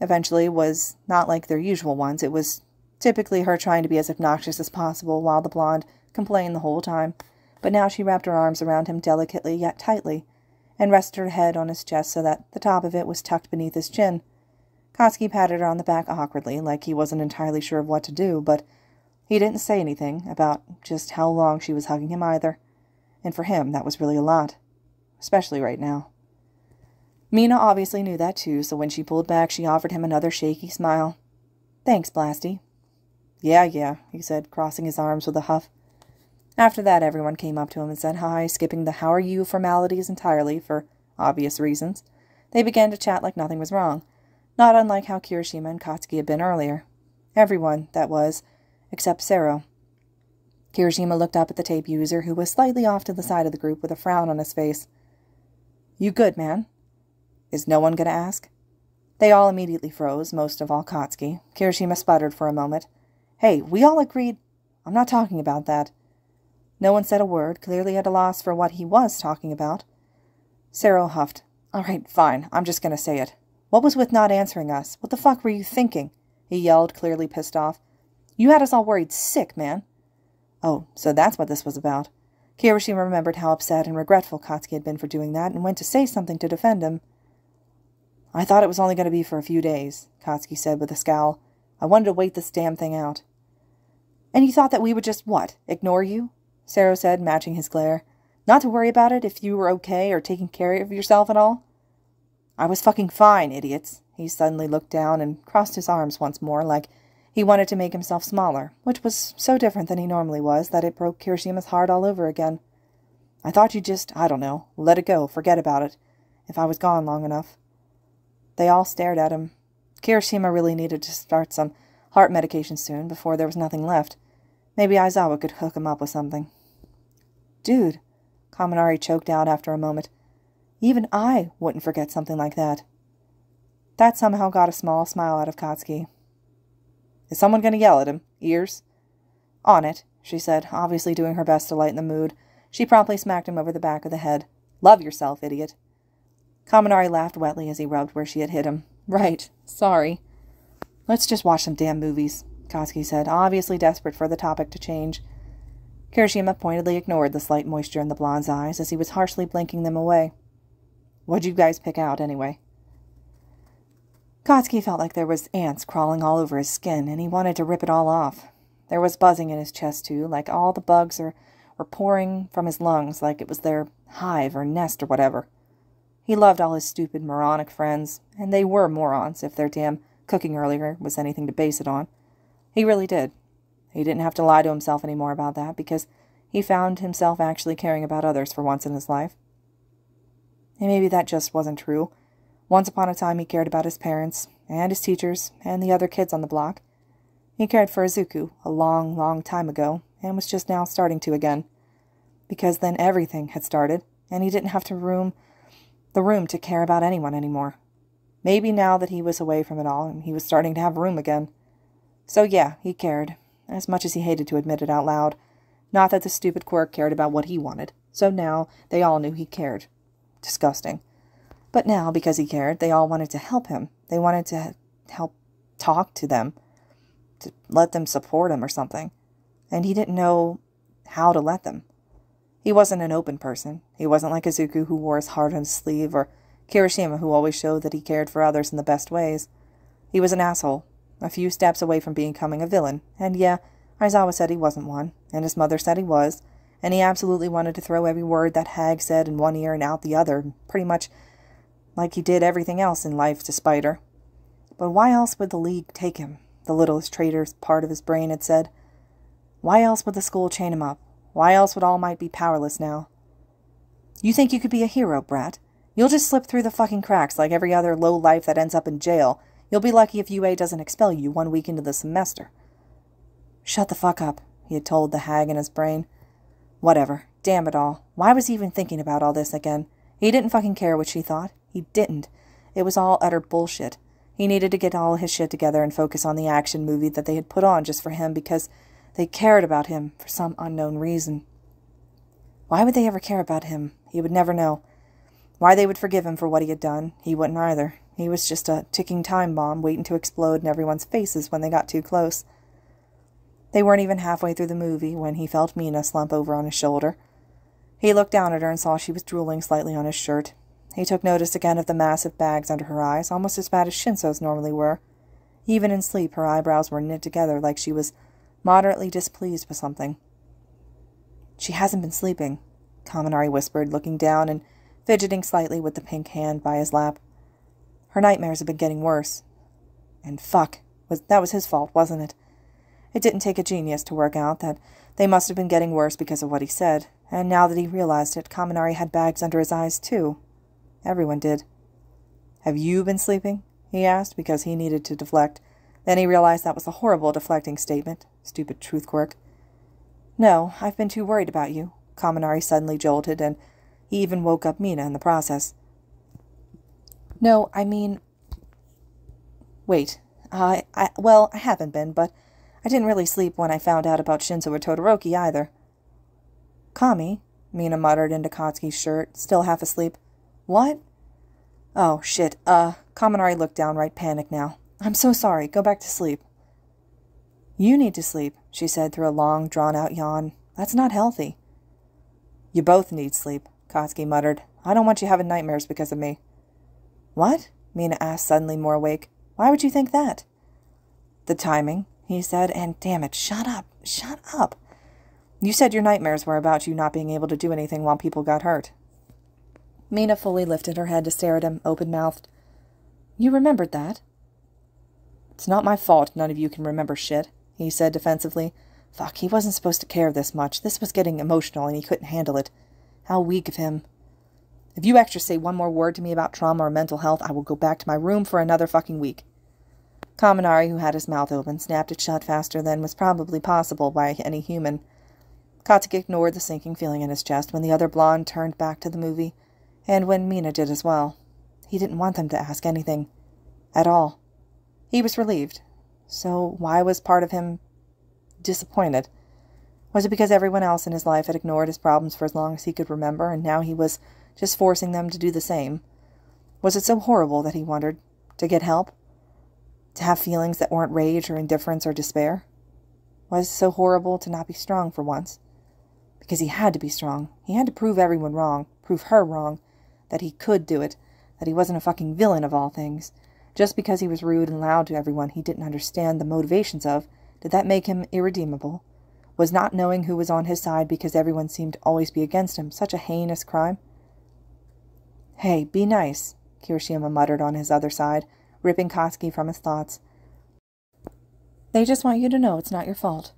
A: eventually was not like their usual ones. It was typically her trying to be as obnoxious as possible while the blonde complained the whole time. But now she wrapped her arms around him delicately yet tightly, and rested her head on his chest so that the top of it was tucked beneath his chin. Katsuki patted her on the back awkwardly, like he wasn't entirely sure of what to do, but he didn't say anything about just how long she was hugging him either. And for him, that was really a lot. Especially right now. Mina obviously knew that too, so when she pulled back, she offered him another shaky smile. Thanks, Blasty. Yeah, yeah, he said, crossing his arms with a huff. After that, everyone came up to him and said hi, skipping the how are you formalities entirely for obvious reasons. They began to chat like nothing was wrong, not unlike how Kirishima and Katsuki had been earlier. Everyone, that was, except Sero. Kirishima looked up at the tape user, who was slightly off to the side of the group with a frown on his face. You good, man? Is no one going to ask? They all immediately froze, most of all Katsuki. Kirishima sputtered for a moment. Hey, we all agreed. I'm not talking about that. No one said a word, clearly at a loss for what he was talking about. Sero huffed. All right, fine. I'm just going to say it. What was with not answering us? What the fuck were you thinking? He yelled, clearly pissed off. You had us all worried sick, man. Oh, so that's what this was about. Kirishima remembered how upset and regretful Katsuki had been for doing that and went to say something to defend him. I thought it was only going to be for a few days, Katsuki said with a scowl. I wanted to wait this damn thing out. And you thought that we would just, what, ignore you? Sero said, matching his glare. Not to worry about it if you were okay or taking care of yourself at all? I was fucking fine, idiots. He suddenly looked down and crossed his arms once more, like he wanted to make himself smaller, which was so different than he normally was that it broke Kirishima's heart all over again. I thought you'd just, I don't know, let it go, forget about it, if I was gone long enough. They all stared at him. Kirishima really needed to start some heart medication soon, before there was nothing left. Maybe Aizawa could hook him up with something. Dude, Kaminari choked out after a moment. Even I wouldn't forget something like that. That somehow got a small smile out of Katsuki. Is someone going to yell at him? Ears? On it, she said, obviously doing her best to lighten the mood. She promptly smacked him over the back of the head. Love yourself, idiot. Kaminari laughed wetly as he rubbed where she had hit him. Right. Sorry. Let's just watch some damn movies, Katsuki said, obviously desperate for the topic to change. Kirishima pointedly ignored the slight moisture in the blonde's eyes as he was harshly blinking them away. What'd you guys pick out, anyway? Katsuki felt like there was ants crawling all over his skin, and he wanted to rip it all off. There was buzzing in his chest, too, like all the bugs are, were pouring from his lungs like it was their hive or nest or whatever. He loved all his stupid, moronic friends, and they were morons if their damn cooking earlier was anything to base it on. He really did. He didn't have to lie to himself any more about that because he found himself actually caring about others for once in his life. And maybe that just wasn't true. Once upon a time he cared about his parents, and his teachers, and the other kids on the block. He cared for Izuku a long, long time ago, and was just now starting to again. Because then everything had started, and he didn't have to room the room to care about anyone anymore. Maybe now that he was away from it all, and he was starting to have room again. So yeah, he cared, as much as he hated to admit it out loud. Not that the stupid quirk cared about what he wanted, so now they all knew he cared. Disgusting. But now, because he cared, they all wanted to help him. They wanted to help talk to them, to let them support him or something. And he didn't know how to let them. He wasn't an open person. He wasn't like Izuku, who wore his heart on his sleeve, or Kirishima, who always showed that he cared for others in the best ways. He was an asshole, a few steps away from becoming a villain, and yeah, Aizawa said he wasn't one, and his mother said he was, and he absolutely wanted to throw every word that hag said in one ear and out the other, pretty much like he did everything else in life to spite her. But why else would the League take him? The littlest traitor's part of his brain had said. Why else would the school chain him up? Why else would All Might be powerless now? You think you could be a hero, Brat? You'll just slip through the fucking cracks like every other low life that ends up in jail, You'll be lucky if UA doesn't expel you one week into the semester. Shut the fuck up, he had told the hag in his brain. Whatever. Damn it all. Why was he even thinking about all this again? He didn't fucking care what she thought. He didn't. It was all utter bullshit. He needed to get all his shit together and focus on the action movie that they had put on just for him because they cared about him for some unknown reason. Why would they ever care about him? He would never know. Why they would forgive him for what he had done, he wouldn't either. He was just a ticking time bomb waiting to explode in everyone's faces when they got too close. They weren't even halfway through the movie when he felt Mina slump over on his shoulder. He looked down at her and saw she was drooling slightly on his shirt. He took notice again of the massive bags under her eyes, almost as bad as Shinso's normally were. Even in sleep, her eyebrows were knit together like she was moderately displeased with something. She hasn't been sleeping, Kaminari whispered, looking down and fidgeting slightly with the pink hand by his lap. Her nightmares have been getting worse. And fuck, was that was his fault, wasn't it? It didn't take a genius to work out that they must have been getting worse because of what he said, and now that he realized it, Kaminari had bags under his eyes, too. Everyone did. Have you been sleeping? he asked, because he needed to deflect. Then he realized that was a horrible deflecting statement. Stupid truth quirk. No, I've been too worried about you. Kaminari suddenly jolted, and he even woke up Mina in the process. No, I mean... Wait. I, I, well, I haven't been, but I didn't really sleep when I found out about Shinso or Todoroki either. Kami, Mina muttered into Katsuki's shirt, still half asleep. What? Oh, shit. Uh, Kaminari looked downright panicked now. I'm so sorry. Go back to sleep. You need to sleep, she said through a long, drawn-out yawn. That's not healthy. You both need sleep, Katsuki muttered. I don't want you having nightmares because of me. What? Mina asked, suddenly more awake. Why would you think that? The timing, he said, and damn it, shut up, shut up. You said your nightmares were about you not being able to do anything while people got hurt. Mina fully lifted her head to stare at him, open-mouthed. You remembered that? It's not my fault none of you can remember shit, he said defensively. Fuck, he wasn't supposed to care this much. This was getting emotional, and he couldn't handle it. How weak of him. If you extra say one more word to me about trauma or mental health, I will go back to my room for another fucking week. Kaminari, who had his mouth open, snapped it shut faster than was probably possible by any human. Katsuki ignored the sinking feeling in his chest when the other blonde turned back to the movie, and when Mina did as well. He didn't want them to ask anything. At all. He was relieved. So why was part of him disappointed? Was it because everyone else in his life had ignored his problems for as long as he could remember, and now he was just forcing them to do the same? Was it so horrible that he wondered to get help? To have feelings that weren't rage or indifference or despair? Was it so horrible to not be strong for once? Because he had to be strong. He had to prove everyone wrong, prove her wrong, that he could do it, that he wasn't a fucking villain of all things. Just because he was rude and loud to everyone he didn't understand the motivations of, did that make him irredeemable? Was not knowing who was on his side because everyone seemed to always be against him such a heinous crime? Hey, be nice, Kirishima muttered on his other side, ripping Katsuki from his thoughts. They just want you to know it's not your fault.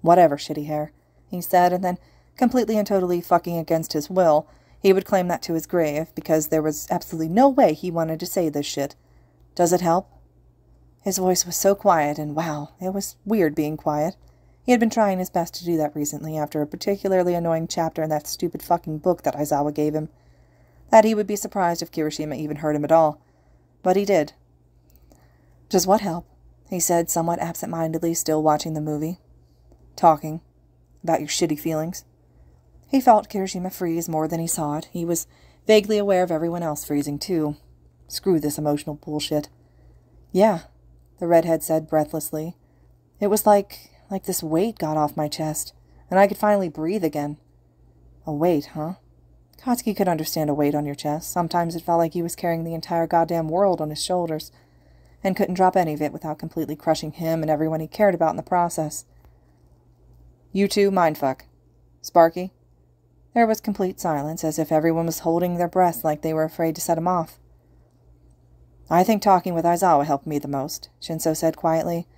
A: Whatever, shitty hair, he said, and then, completely and totally fucking against his will, he would claim that to his grave, because there was absolutely no way he wanted to say this shit. Does it help? His voice was so quiet, and wow, it was weird being quiet. He had been trying his best to do that recently after a particularly annoying chapter in that stupid fucking book that Aizawa gave him. That he would be surprised if Kirishima even heard him at all. But he did. Does what help? he said, somewhat absent-mindedly, still watching the movie. Talking. About your shitty feelings. He felt Kirishima freeze more than he saw it. He was vaguely aware of everyone else freezing, too. Screw this emotional bullshit. Yeah, the redhead said breathlessly. It was like, like this weight got off my chest, and I could finally breathe again. A weight, huh? Katsuki could understand a weight on your chest. Sometimes it felt like he was carrying the entire goddamn world on his shoulders, and couldn't drop any of it without completely crushing him and everyone he cared about in the process. You two, mindfuck. Sparky? There was complete silence, as if everyone was holding their breath like they were afraid to set him off. I think talking with Aizawa helped me the most, Shinso said quietly.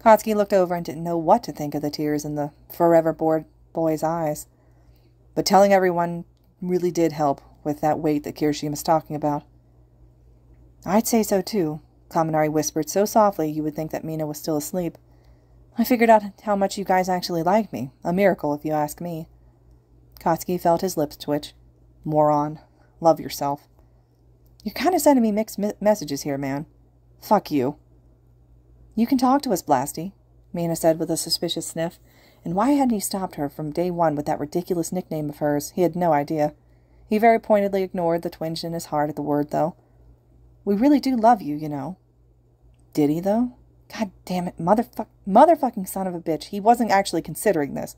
A: Katsuki looked over and didn't know what to think of the tears in the forever bored boy's eyes. But telling everyone really did help with that weight that Kirishima was talking about. I'd say so, too. Kaminari whispered so softly you would think that Mina was still asleep. I figured out how much you guys actually like me. A miracle, if you ask me. Katsuki felt his lips twitch. Moron. Love yourself. You're kind of sending me mixed me messages here, man. Fuck you. You can talk to us, Blasty, Mina said with a suspicious sniff. And why hadn't he stopped her from day one with that ridiculous nickname of hers? He had no idea. He very pointedly ignored the twinge in his heart at the word, though. We really do love you, you know. Did he, though? God damn it, motherfuck, motherfucking son of a bitch. He wasn't actually considering this.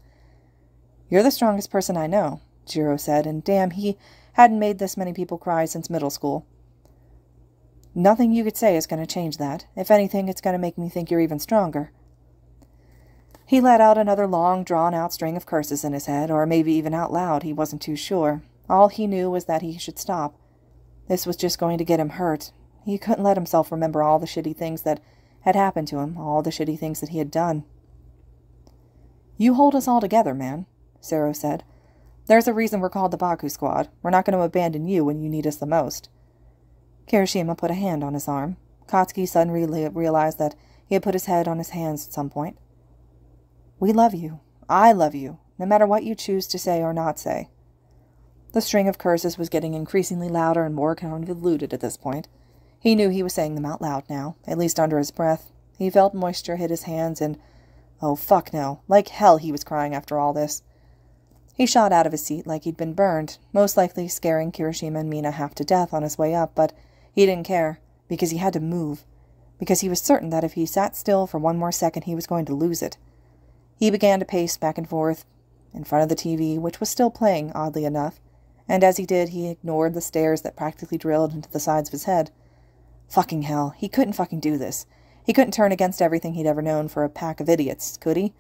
A: You're the strongest person I know, Jiro said, and damn, he hadn't made this many people cry since middle school. Nothing you could say is going to change that. If anything, it's going to make me think you're even stronger. He let out another long, drawn-out string of curses in his head, or maybe even out loud, he wasn't too sure. All he knew was that he should stop. This was just going to get him hurt. He couldn't let himself remember all the shitty things that had happened to him, all the shitty things that he had done. You hold us all together, man, Sero said. There's a reason we're called the Baku Squad. We're not going to abandon you when you need us the most. Kirishima put a hand on his arm. Katsuki suddenly realized that he had put his head on his hands at some point. We love you. I love you, no matter what you choose to say or not say. The string of curses was getting increasingly louder and more convoluted at this point. He knew he was saying them out loud now, at least under his breath. He felt moisture hit his hands and, oh, fuck no, like hell he was crying after all this. He shot out of his seat like he'd been burned, most likely scaring Kirishima and Mina half to death on his way up, but he didn't care, because he had to move, because he was certain that if he sat still for one more second he was going to lose it. He began to pace back and forth in front of the TV, which was still playing, oddly enough, and as he did, he ignored the stares that practically drilled into the sides of his head. Fucking hell, he couldn't fucking do this. He couldn't turn against everything he'd ever known for a pack of idiots, could he?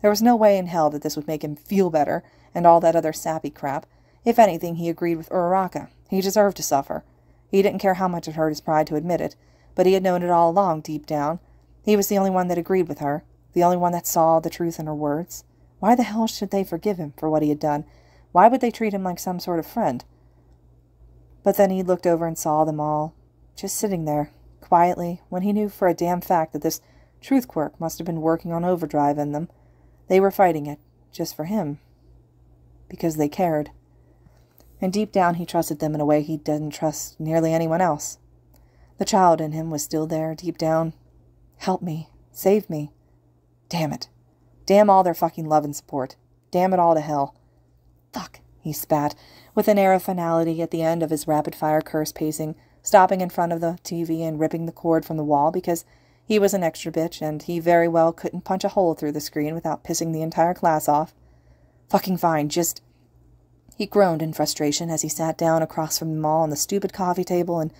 A: There was no way in hell that this would make him feel better, and all that other sappy crap. If anything, he agreed with Uraraka. He deserved to suffer. He didn't care how much it hurt his pride to admit it, but he had known it all along, deep down. He was the only one that agreed with her, the only one that saw the truth in her words. Why the hell should they forgive him for what he had done? Why would they treat him like some sort of friend? But then he looked over and saw them all, just sitting there, quietly, when he knew for a damn fact that this truth quirk must have been working on overdrive in them. They were fighting it, just for him. Because they cared. And deep down he trusted them in a way he didn't trust nearly anyone else. The child in him was still there, deep down. Help me. Save me. Damn it. Damn all their fucking love and support. Damn it all to hell. Fuck, he spat, with an air of finality at the end of his rapid-fire curse pacing, stopping in front of the TV and ripping the cord from the wall because he was an extra bitch and he very well couldn't punch a hole through the screen without pissing the entire class off. Fucking fine, just... He groaned in frustration as he sat down across from them all on the stupid coffee table and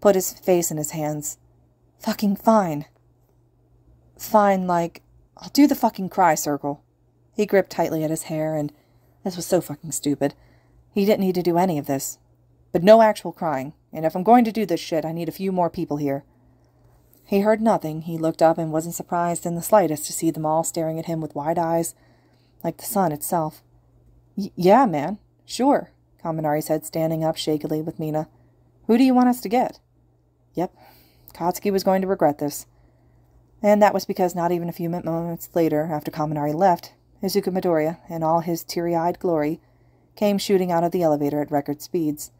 A: put his face in his hands. Fucking fine. Fine, like, I'll do the fucking cry circle. He gripped tightly at his hair, and this was so fucking stupid. He didn't need to do any of this. But no actual crying, and if I'm going to do this shit, I need a few more people here. He heard nothing. He looked up and wasn't surprised in the slightest to see them all staring at him with wide eyes, like the sun itself. yeah, man. Sure, Kaminari said, standing up shakily with Mina. Who do you want us to get? Yep, Katsuki was going to regret this. And that was because not even a few moments later, after Kaminari left, Izuku Midoriya, in all his teary-eyed glory, came shooting out of the elevator at record speeds.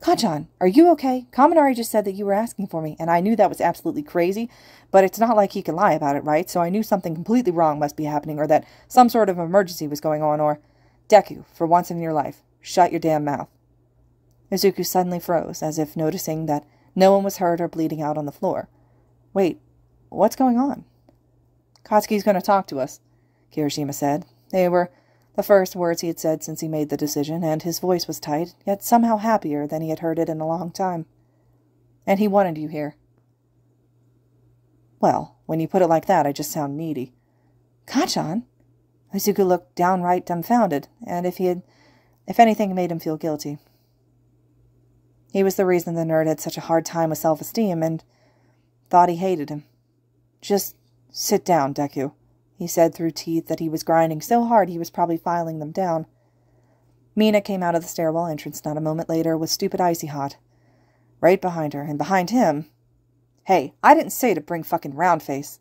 A: Kacchan, are you okay? Kaminari just said that you were asking for me, and I knew that was absolutely crazy, but it's not like he can lie about it, right? So I knew something completely wrong must be happening, or that some sort of emergency was going on, or... Deku, for once in your life, shut your damn mouth. Izuku suddenly froze, as if noticing that no one was hurt or bleeding out on the floor. Wait, what's going on? Katsuki's going to talk to us, Kirishima said. They were the first words he had said since he made the decision, and his voice was tight, yet somehow happier than he had heard it in a long time. And he wanted you here. Well, when you put it like that, I just sound needy. Kacchan? Izuku looked downright dumbfounded, and if he had, if anything, made him feel guilty. He was the reason the nerd had such a hard time with self-esteem, and thought he hated him. Just sit down, Deku he said through teeth that he was grinding so hard he was probably filing them down. Mina came out of the stairwell entrance not a moment later with stupid icy hot. Right behind her, and behind him, Hey, I didn't say to bring fucking Roundface.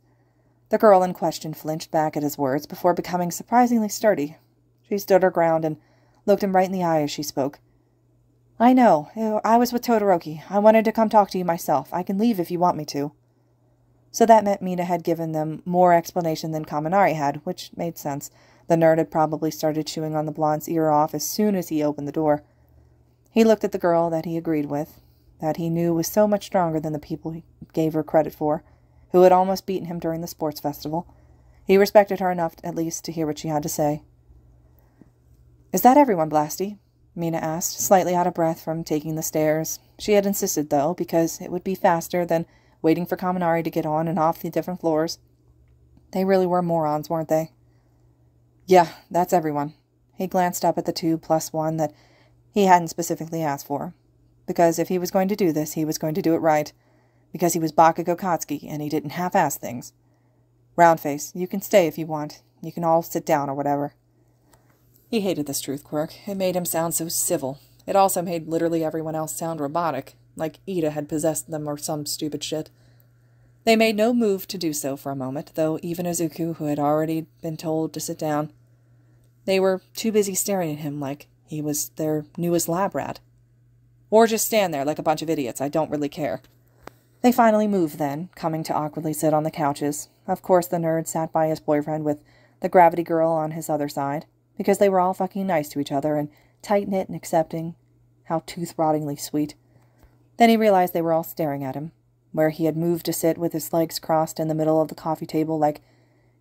A: The girl in question flinched back at his words before becoming surprisingly sturdy. She stood her ground and looked him right in the eye as she spoke. I know. I was with Todoroki. I wanted to come talk to you myself. I can leave if you want me to. So that meant Mina had given them more explanation than Kaminari had, which made sense. The nerd had probably started chewing on the blonde's ear off as soon as he opened the door. He looked at the girl that he agreed with, that he knew was so much stronger than the people he gave her credit for, who had almost beaten him during the sports festival. He respected her enough, at least, to hear what she had to say. Is that everyone, Blasty? Mina asked, slightly out of breath from taking the stairs. She had insisted, though, because it would be faster than waiting for Kaminari to get on and off the different floors. They really were morons, weren't they? Yeah, that's everyone. He glanced up at the two plus one that he hadn't specifically asked for. Because if he was going to do this, he was going to do it right. Because he was Bakugo Katsuki, and he didn't half-ass things. Roundface, you can stay if you want. You can all sit down or whatever. He hated this truth quirk. It made him sound so civil. It also made literally everyone else sound robotic, like Iida had possessed them or some stupid shit. They made no move to do so for a moment, though even Izuku, who had already been told to sit down, they were too busy staring at him like he was their newest lab rat. Or just stand there like a bunch of idiots, I don't really care. They finally moved then, coming to awkwardly sit on the couches. Of course the nerd sat by his boyfriend with the gravity girl on his other side, because they were all fucking nice to each other and tight-knit and accepting. How tooth-rottingly sweet. Then he realized they were all staring at him, where he had moved to sit with his legs crossed in the middle of the coffee table like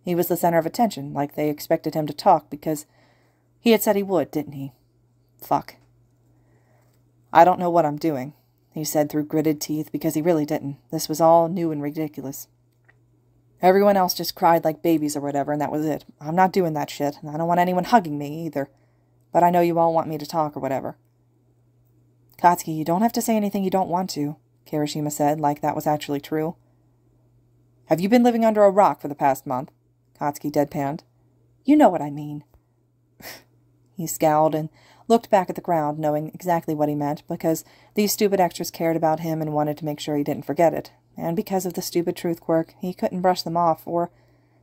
A: he was the center of attention, like they expected him to talk because he had said he would, didn't he? Fuck. I don't know what I'm doing, he said through gritted teeth, because he really didn't. This was all new and ridiculous. Everyone else just cried like babies or whatever, and that was it. I'm not doing that shit, and I don't want anyone hugging me either. But I know you all want me to talk or whatever. Katsuki, you don't have to say anything you don't want to, Kirishima said, like that was actually true. Have you been living under a rock for the past month? Katsuki deadpanned. You know what I mean. [laughs] he scowled and looked back at the ground, knowing exactly what he meant, because these stupid extras cared about him and wanted to make sure he didn't forget it, and because of the stupid truth quirk, he couldn't brush them off or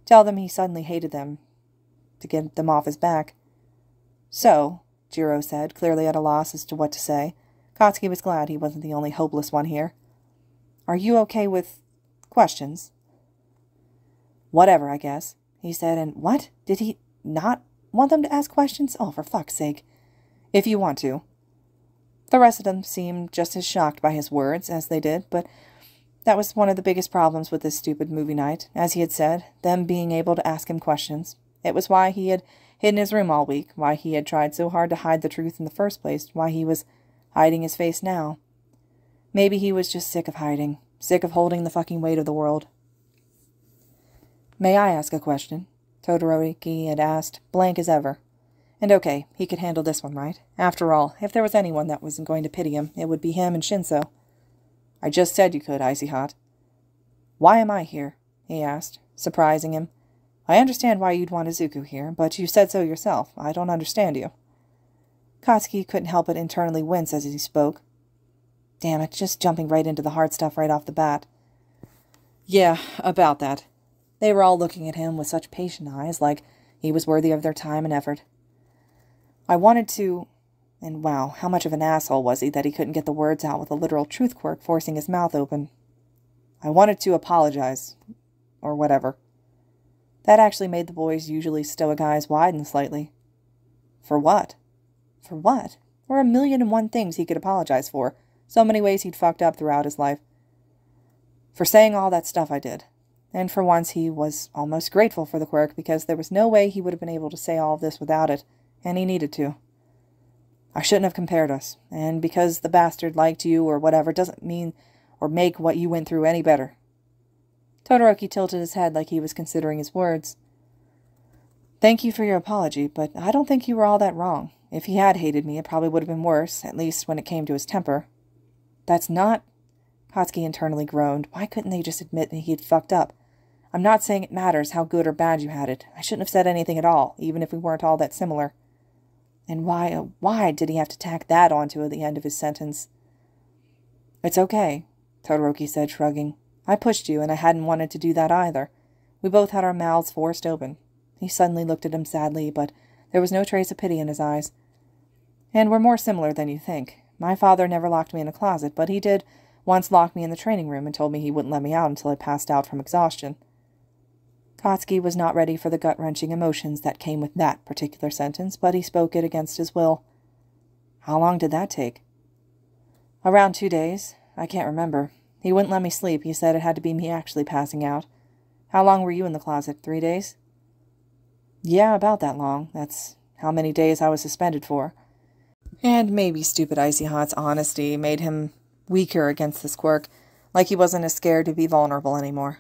A: tell them he suddenly hated them to get them off his back. So, Jiro said, clearly at a loss as to what to say. Katsuki was glad he wasn't the only hopeless one here. Are you okay with questions? Whatever, I guess, he said, and what? Did he not want them to ask questions? Oh, for fuck's sake. If you want to. The rest of them seemed just as shocked by his words as they did, but that was one of the biggest problems with this stupid movie night, as he had said, them being able to ask him questions. It was why he had hidden his room all week, why he had tried so hard to hide the truth in the first place, why he was hiding his face now. Maybe he was just sick of hiding, sick of holding the fucking weight of the world. May I ask a question? Todoroki had asked, blank as ever. And okay, he could handle this one, right? After all, if there was anyone that wasn't going to pity him, it would be him and Shinso. I just said you could, Icy Hot. Why am I here? he asked, surprising him. I understand why you'd want Izuku here, but you said so yourself. I don't understand you. Katsuki couldn't help but internally wince as he spoke. Damn it, just jumping right into the hard stuff right off the bat. Yeah, about that. They were all looking at him with such patient eyes, like he was worthy of their time and effort. I wanted to... And wow, how much of an asshole was he that he couldn't get the words out with a literal truth quirk forcing his mouth open. I wanted to apologize. Or whatever. That actually made the boy's usually stoic eyes widen slightly. For what? For what? There were a million and one things he could apologize for. So many ways he'd fucked up throughout his life. For saying all that stuff I did. And for once he was almost grateful for the quirk because there was no way he would have been able to say all this without it, and he needed to. I shouldn't have compared us, and because the bastard liked you or whatever doesn't mean or make what you went through any better. Todoroki tilted his head like he was considering his words. Thank you for your apology, but I don't think you were all that wrong. If he had hated me, it probably would have been worse, at least when it came to his temper. That's not... Katsuki internally groaned. Why couldn't they just admit that he had fucked up? I'm not saying it matters how good or bad you had it. I shouldn't have said anything at all, even if we weren't all that similar. And why, oh, why did he have to tack that onto at the end of his sentence? It's okay, Todoroki said, shrugging. I pushed you, and I hadn't wanted to do that either. We both had our mouths forced open. He suddenly looked at him sadly, but there was no trace of pity in his eyes. And we're more similar than you think. My father never locked me in a closet, but he did once lock me in the training room and told me he wouldn't let me out until I passed out from exhaustion. Katsuki was not ready for the gut-wrenching emotions that came with that particular sentence, but he spoke it against his will. How long did that take? Around two days. I can't remember. He wouldn't let me sleep. He said it had to be me actually passing out. How long were you in the closet? Three days? Yeah, about that long. That's how many days I was suspended for. And maybe stupid Icy Hot's honesty made him weaker against this quirk, like he wasn't as scared to be vulnerable anymore.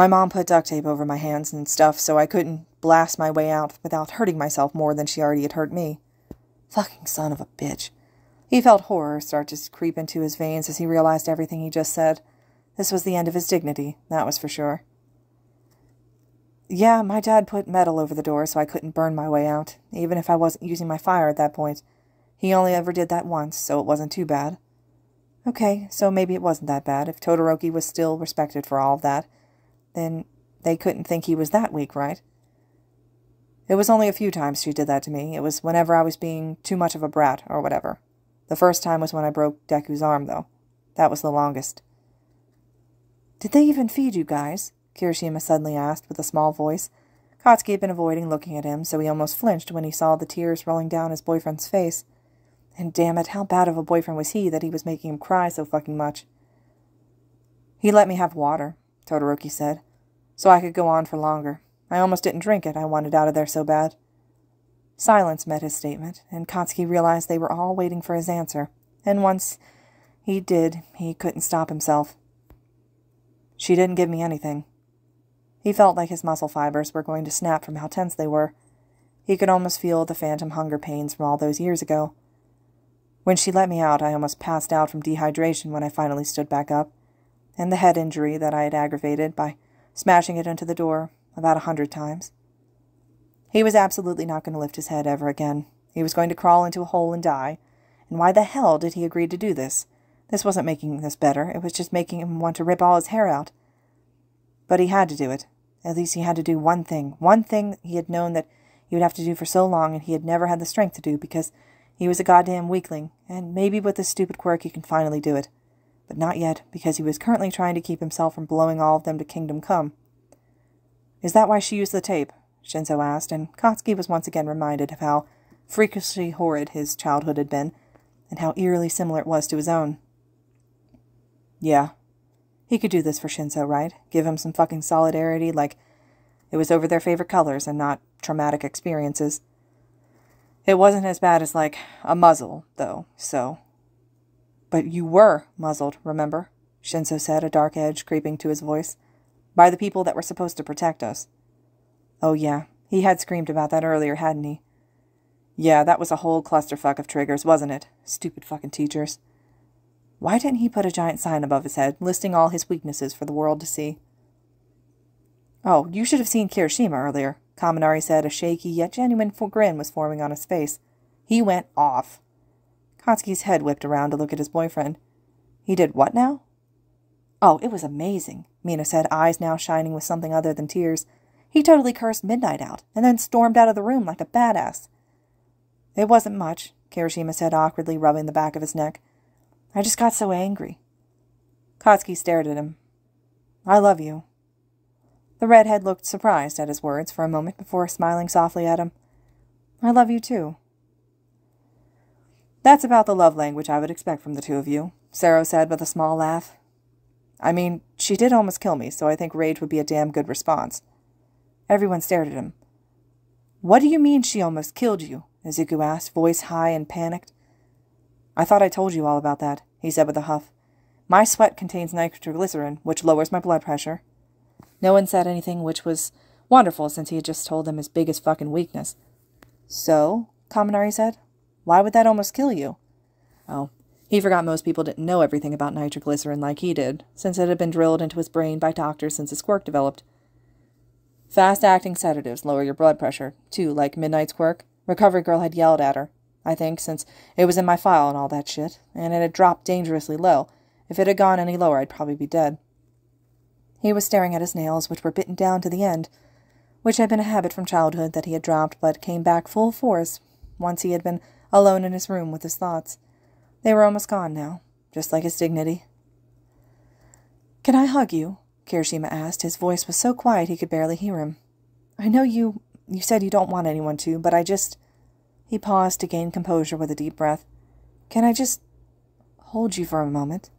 A: My mom put duct tape over my hands and stuff so I couldn't blast my way out without hurting myself more than she already had hurt me. Fucking son of a bitch. He felt horror start to creep into his veins as he realized everything he just said. This was the end of his dignity, that was for sure. Yeah, my dad put metal over the door so I couldn't burn my way out, even if I wasn't using my fire at that point. He only ever did that once, so it wasn't too bad. Okay, so maybe it wasn't that bad. If Todoroki was still respected for all of that, then they couldn't think he was that weak, right? It was only a few times she did that to me. It was whenever I was being too much of a brat, or whatever. The first time was when I broke Deku's arm, though. That was the longest. Did they even feed you guys? Kirishima suddenly asked with a small voice. Katsuki had been avoiding looking at him, so he almost flinched when he saw the tears rolling down his boyfriend's face. And damn it, how bad of a boyfriend was he that he was making him cry so fucking much? He let me have water, Todoroki said, so I could go on for longer. I almost didn't drink it, I wanted out of there so bad. Silence met his statement, and Katsuki realized they were all waiting for his answer, and once he did, he couldn't stop himself. She didn't give me anything. He felt like his muscle fibers were going to snap from how tense they were. He could almost feel the phantom hunger pains from all those years ago. When she let me out, I almost passed out from dehydration when I finally stood back up, and the head injury that I had aggravated by smashing it into the door about a hundred times. He was absolutely not going to lift his head ever again. He was going to crawl into a hole and die. And why the hell did he agree to do this? This wasn't making this better. It was just making him want to rip all his hair out. But he had to do it. At least he had to do one thing. One thing he had known that he would have to do for so long and he had never had the strength to do because he was a goddamn weakling, and maybe with this stupid quirk he can finally do it. But not yet, because he was currently trying to keep himself from blowing all of them to Kingdom Come. Is that why she used the tape? Shinso asked, and Katsuki was once again reminded of how freakishly horrid his childhood had been, and how eerily similar it was to his own. Yeah, he could do this for Shinso, right? Give him some fucking solidarity, like it was over their favorite colors and not traumatic experiences. It wasn't as bad as, like, a muzzle, though, so. But you were muzzled, remember? Shinso said, a dark edge creeping to his voice. By the people that were supposed to protect us. Oh, yeah. He had screamed about that earlier, hadn't he? Yeah, that was a whole clusterfuck of triggers, wasn't it? Stupid fucking teachers. Why didn't he put a giant sign above his head, listing all his weaknesses for the world to see? Oh, you should have seen Kirishima earlier, Kaminari said. A shaky yet genuine grin was forming on his face. He went off. Katsuki's head whipped around to look at his boyfriend. He did what now? Oh, it was amazing, Mina said, eyes now shining with something other than tears. He totally cursed Midnight out, and then stormed out of the room like a badass. It wasn't much, Kirishima said awkwardly, rubbing the back of his neck. I just got so angry. Katsuki stared at him. I love you. The redhead looked surprised at his words for a moment before smiling softly at him. I love you too. That's about the love language I would expect from the two of you, Sero said with a small laugh. I mean, she did almost kill me, so I think rage would be a damn good response. Everyone stared at him. What do you mean she almost killed you? Izuku asked, voice high and panicked. I thought I told you all about that, he said with a huff. My sweat contains nitroglycerin, which lowers my blood pressure. No one said anything, which was wonderful since he had just told them his biggest fucking weakness. So, Kaminari said, why would that almost kill you? Oh, he forgot most people didn't know everything about nitroglycerin like he did, since it had been drilled into his brain by doctors since his quirk developed. Fast-acting sedatives lower your blood pressure, too, like Midnight's quirk. Recovery Girl had yelled at her, I think, since it was in my file and all that shit, and it had dropped dangerously low. If it had gone any lower, I'd probably be dead. He was staring at his nails, which were bitten down to the end, which had been a habit from childhood that he had dropped but came back full force once he had been alone in his room with his thoughts. They were almost gone now, just like his dignity. Can I hug you? Kirishima asked. His voice was so quiet he could barely hear him. I know you you said you don't want anyone to, but I just He paused to gain composure with a deep breath. Can I just hold you for a moment?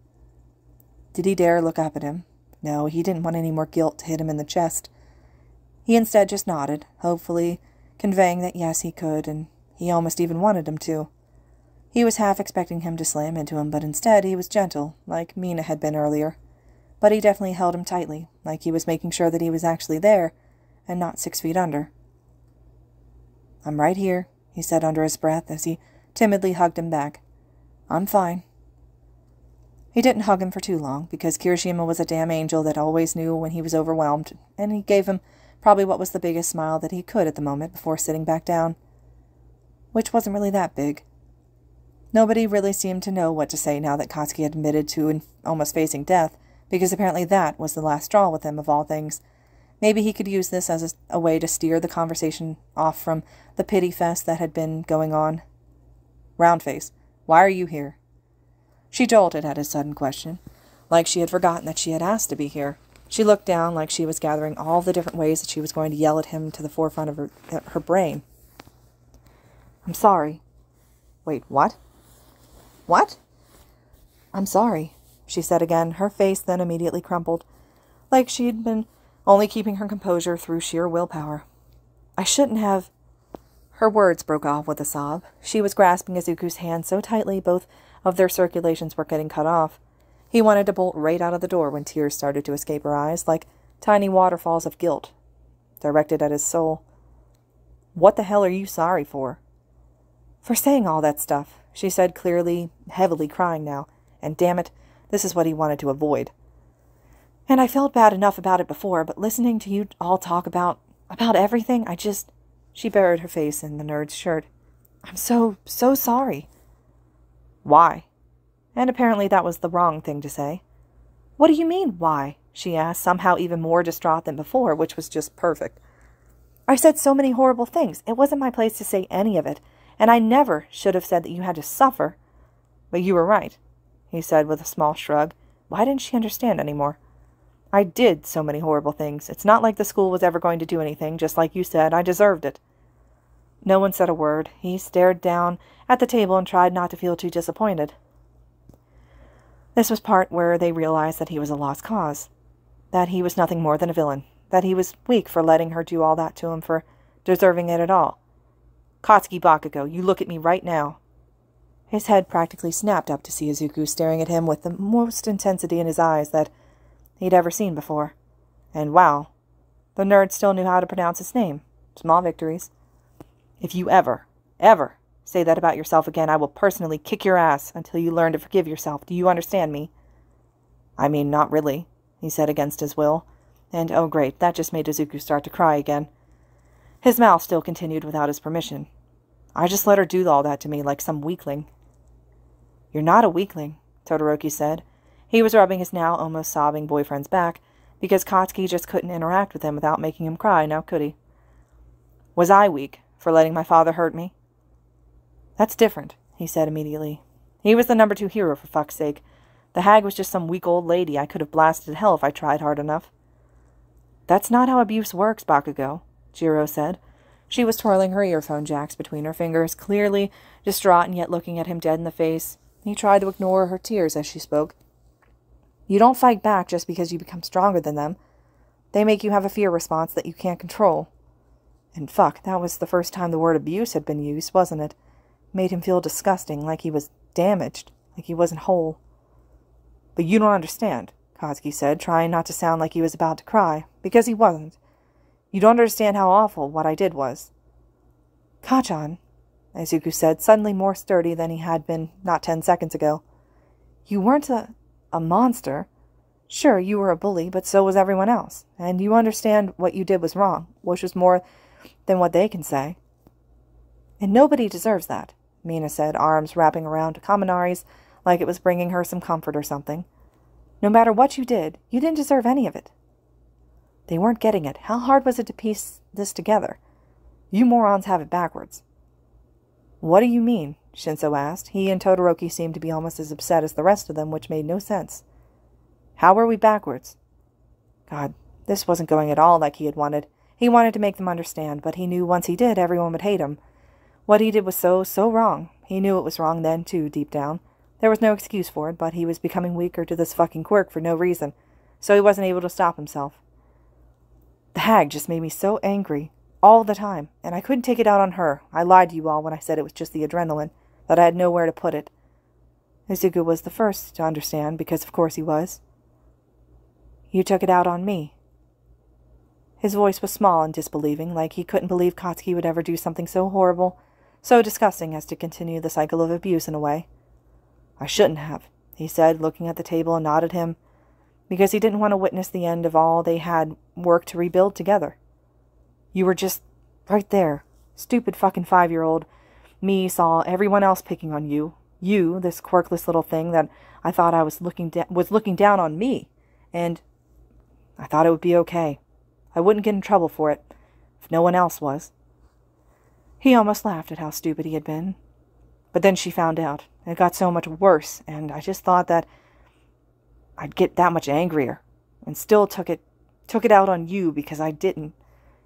A: Did he dare look up at him? No, he didn't want any more guilt to hit him in the chest. He instead just nodded, hopefully conveying that yes, he could, and he almost even wanted him to. He was half expecting him to slam into him, but instead he was gentle, like Mina had been earlier. But he definitely held him tightly, like he was making sure that he was actually there, and not six feet under. I'm right here, he said under his breath as he timidly hugged him back. I'm fine. He didn't hug him for too long, because Kirishima was a damn angel that always knew when he was overwhelmed, and he gave him probably what was the biggest smile that he could at the moment before sitting back down. Which wasn't really that big. Nobody really seemed to know what to say now that had admitted to almost facing death, because apparently that was the last straw with him of all things. Maybe he could use this as a, a way to steer the conversation off from the pity fest that had been going on. Roundface, why are you here? She jolted at his sudden question, like she had forgotten that she had asked to be here. She looked down like she was gathering all the different ways that she was going to yell at him to the forefront of her, her brain. I'm sorry. Wait, what? What? I'm sorry, she said again, her face then immediately crumpled, like she'd been only keeping her composure through sheer willpower. I shouldn't have. Her words broke off with a sob. She was grasping Izuku's hand so tightly both of their circulations were getting cut off. He wanted to bolt right out of the door when tears started to escape her eyes, like tiny waterfalls of guilt, directed at his soul. What the hell are you sorry for? For saying all that stuff, she said clearly, heavily crying now, and damn it, this is what he wanted to avoid. And I felt bad enough about it before, but listening to you all talk about about everything, I just she buried her face in the nerd's shirt. I'm so, so sorry. Why? And apparently that was the wrong thing to say. What do you mean, why? she asked, somehow even more distraught than before, which was just perfect. I said so many horrible things. It wasn't my place to say any of it, and I never should have said that you had to suffer. But you were right, he said with a small shrug. Why didn't she understand any more? I did so many horrible things. It's not like the school was ever going to do anything, just like you said. I deserved it. No one said a word. He stared down at the table and tried not to feel too disappointed. This was part where they realized that he was a lost cause, that he was nothing more than a villain, that he was weak for letting her do all that to him, for deserving it at all. Katsuki Bakugo, you look at me right now. His head practically snapped up to see Izuku staring at him with the most intensity in his eyes that he'd ever seen before. And wow, the nerd still knew how to pronounce his name. Small victories. If you ever, ever say that about yourself again, I will personally kick your ass until you learn to forgive yourself. Do you understand me? I mean, not really, he said against his will. And oh great, that just made Izuku start to cry again. His mouth still continued without his permission. I just let her do all that to me like some weakling. You're not a weakling, Todoroki said. He was rubbing his now almost sobbing boyfriend's back, because Katsuki just couldn't interact with him without making him cry, now could he? Was I weak for letting my father hurt me? That's different, he said immediately. He was the number two hero, for fuck's sake. The hag was just some weak old lady I could have blasted hell if I tried hard enough. That's not how abuse works, Bakugo, Jiro said. She was twirling her earphone jacks between her fingers, clearly distraught and yet looking at him dead in the face. He tried to ignore her tears as she spoke. You don't fight back just because you become stronger than them. They make you have a fear response that you can't control. And fuck, that was the first time the word abuse had been used, wasn't it? Made him feel disgusting, like he was damaged, like he wasn't whole. But you don't understand, Katsuki said, trying not to sound like he was about to cry, because he wasn't. You don't understand how awful what I did was. Kacchan, Izuku said, suddenly more sturdy than he had been not ten seconds ago. You weren't a a monster. Sure, you were a bully, but so was everyone else, and you understand what you did was wrong, which was more than what they can say. And nobody deserves that, Mina said, arms wrapping around Kaminari's like it was bringing her some comfort or something. No matter what you did, you didn't deserve any of it. They weren't getting it. How hard was it to piece this together? You morons have it backwards. What do you mean? Shinso asked. He and Todoroki seemed to be almost as upset as the rest of them, which made no sense. How were we backwards? God, this wasn't going at all like he had wanted. He wanted to make them understand, but he knew once he did, everyone would hate him. What he did was so, so wrong. He knew it was wrong then, too, deep down. There was no excuse for it, but he was becoming weaker to this fucking quirk for no reason, so he wasn't able to stop himself. The hag just made me so angry, all the time, and I couldn't take it out on her. I lied to you all when I said it was just the adrenaline, that I had nowhere to put it. Izuku was the first to understand, because of course he was. You took it out on me. His voice was small and disbelieving, like he couldn't believe Katsuki would ever do something so horrible, so disgusting as to continue the cycle of abuse in a way. I shouldn't have, he said, looking at the table and nodded him because he didn't want to witness the end of all they had worked to rebuild together. You were just right there. Stupid fucking five year old. Me saw everyone else picking on you. You, this quirkless little thing that I thought I was looking was looking down on me. And I thought it would be okay. I wouldn't get in trouble for it, if no one else was. He almost laughed at how stupid he had been. But then she found out. It got so much worse, and I just thought that I'd get that much angrier, and still took it took it out on you because I didn't.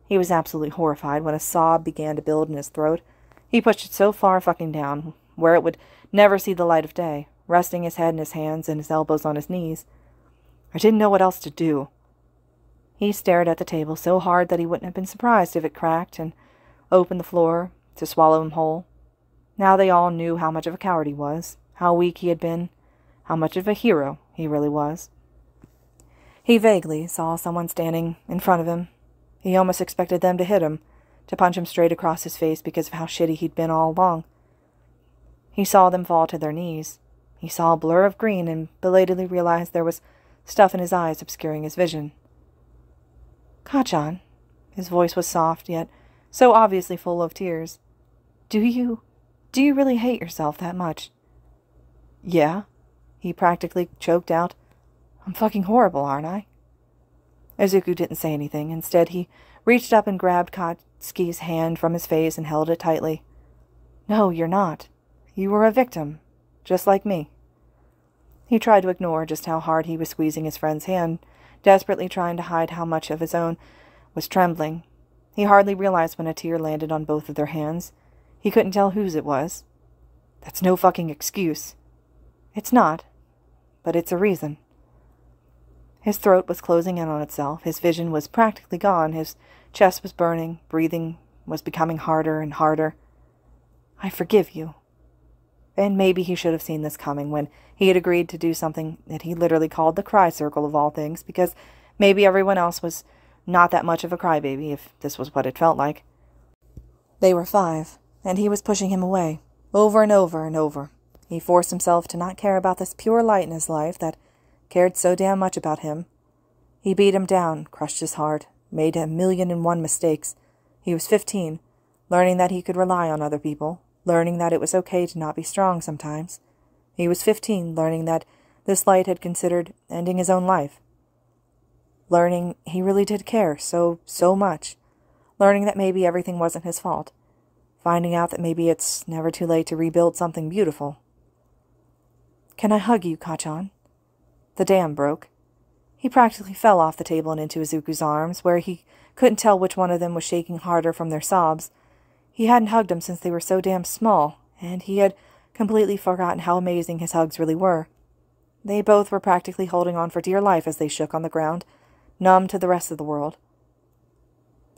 A: He was absolutely horrified when a sob began to build in his throat. He pushed it so far fucking down, where it would never see the light of day, resting his head in his hands and his elbows on his knees. I didn't know what else to do. He stared at the table so hard that he wouldn't have been surprised if it cracked and opened the floor to swallow him whole. Now they all knew how much of a coward he was, how weak he had been, how much of a hero he really was. He vaguely saw someone standing in front of him. He almost expected them to hit him, to punch him straight across his face because of how shitty he'd been all along. He saw them fall to their knees. He saw a blur of green and belatedly realized there was stuff in his eyes obscuring his vision. Kacchan, his voice was soft, yet so obviously full of tears. Do you, do you really hate yourself that much? Yeah, he practically choked out. I'm fucking horrible, aren't I? Izuku didn't say anything. Instead, he reached up and grabbed Katsuki's hand from his face and held it tightly. No, you're not. You were a victim, just like me. He tried to ignore just how hard he was squeezing his friend's hand, desperately trying to hide how much of his own was trembling. He hardly realized when a tear landed on both of their hands. He couldn't tell whose it was. That's no fucking excuse. It's not, but it's a reason. His throat was closing in on itself, his vision was practically gone, his chest was burning, breathing was becoming harder and harder. I forgive you. And maybe he should have seen this coming when he had agreed to do something that he literally called the cry circle of all things, because maybe everyone else was not that much of a crybaby, if this was what it felt like. They were five, and he was pushing him away, over and over and over, he forced himself to not care about this pure light in his life that cared so damn much about him. He beat him down, crushed his heart, made a million and one mistakes. He was fifteen, learning that he could rely on other people, learning that it was okay to not be strong sometimes. He was fifteen, learning that this light had considered ending his own life. Learning he really did care so, so much. Learning that maybe everything wasn't his fault. Finding out that maybe it's never too late to rebuild something beautiful. Can I hug you, Kacchan? The dam broke. He practically fell off the table and into Izuku's arms, where he couldn't tell which one of them was shaking harder from their sobs. He hadn't hugged them since they were so damn small, and he had completely forgotten how amazing his hugs really were. They both were practically holding on for dear life as they shook on the ground, numb to the rest of the world.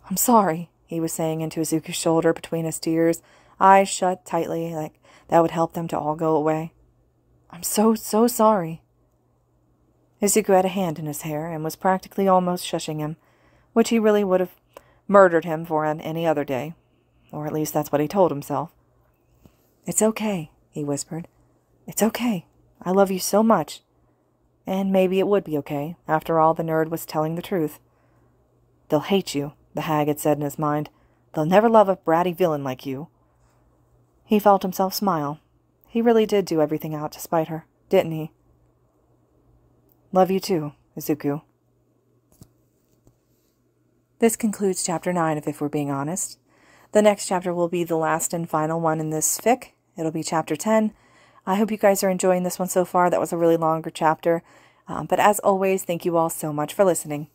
A: I'm sorry, he was saying into Izuku's shoulder between his tears, eyes shut tightly like that would help them to all go away. I'm so, so sorry. Izuku had a hand in his hair and was practically almost shushing him, which he really would have murdered him for on any other day. Or at least that's what he told himself. It's okay, he whispered. It's okay. I love you so much. And maybe it would be okay. After all, the nerd was telling the truth. They'll hate you, the hag had said in his mind. They'll never love a bratty villain like you. He felt himself smile, he really did do everything out to spite her, didn't he? Love you too, Izuku. This concludes chapter 9 of If We're Being Honest. The next chapter will be the last and final one in this fic. It'll be chapter 10. I hope you guys are enjoying this one so far. That was a really longer chapter. Um, but as always, thank you all so much for listening.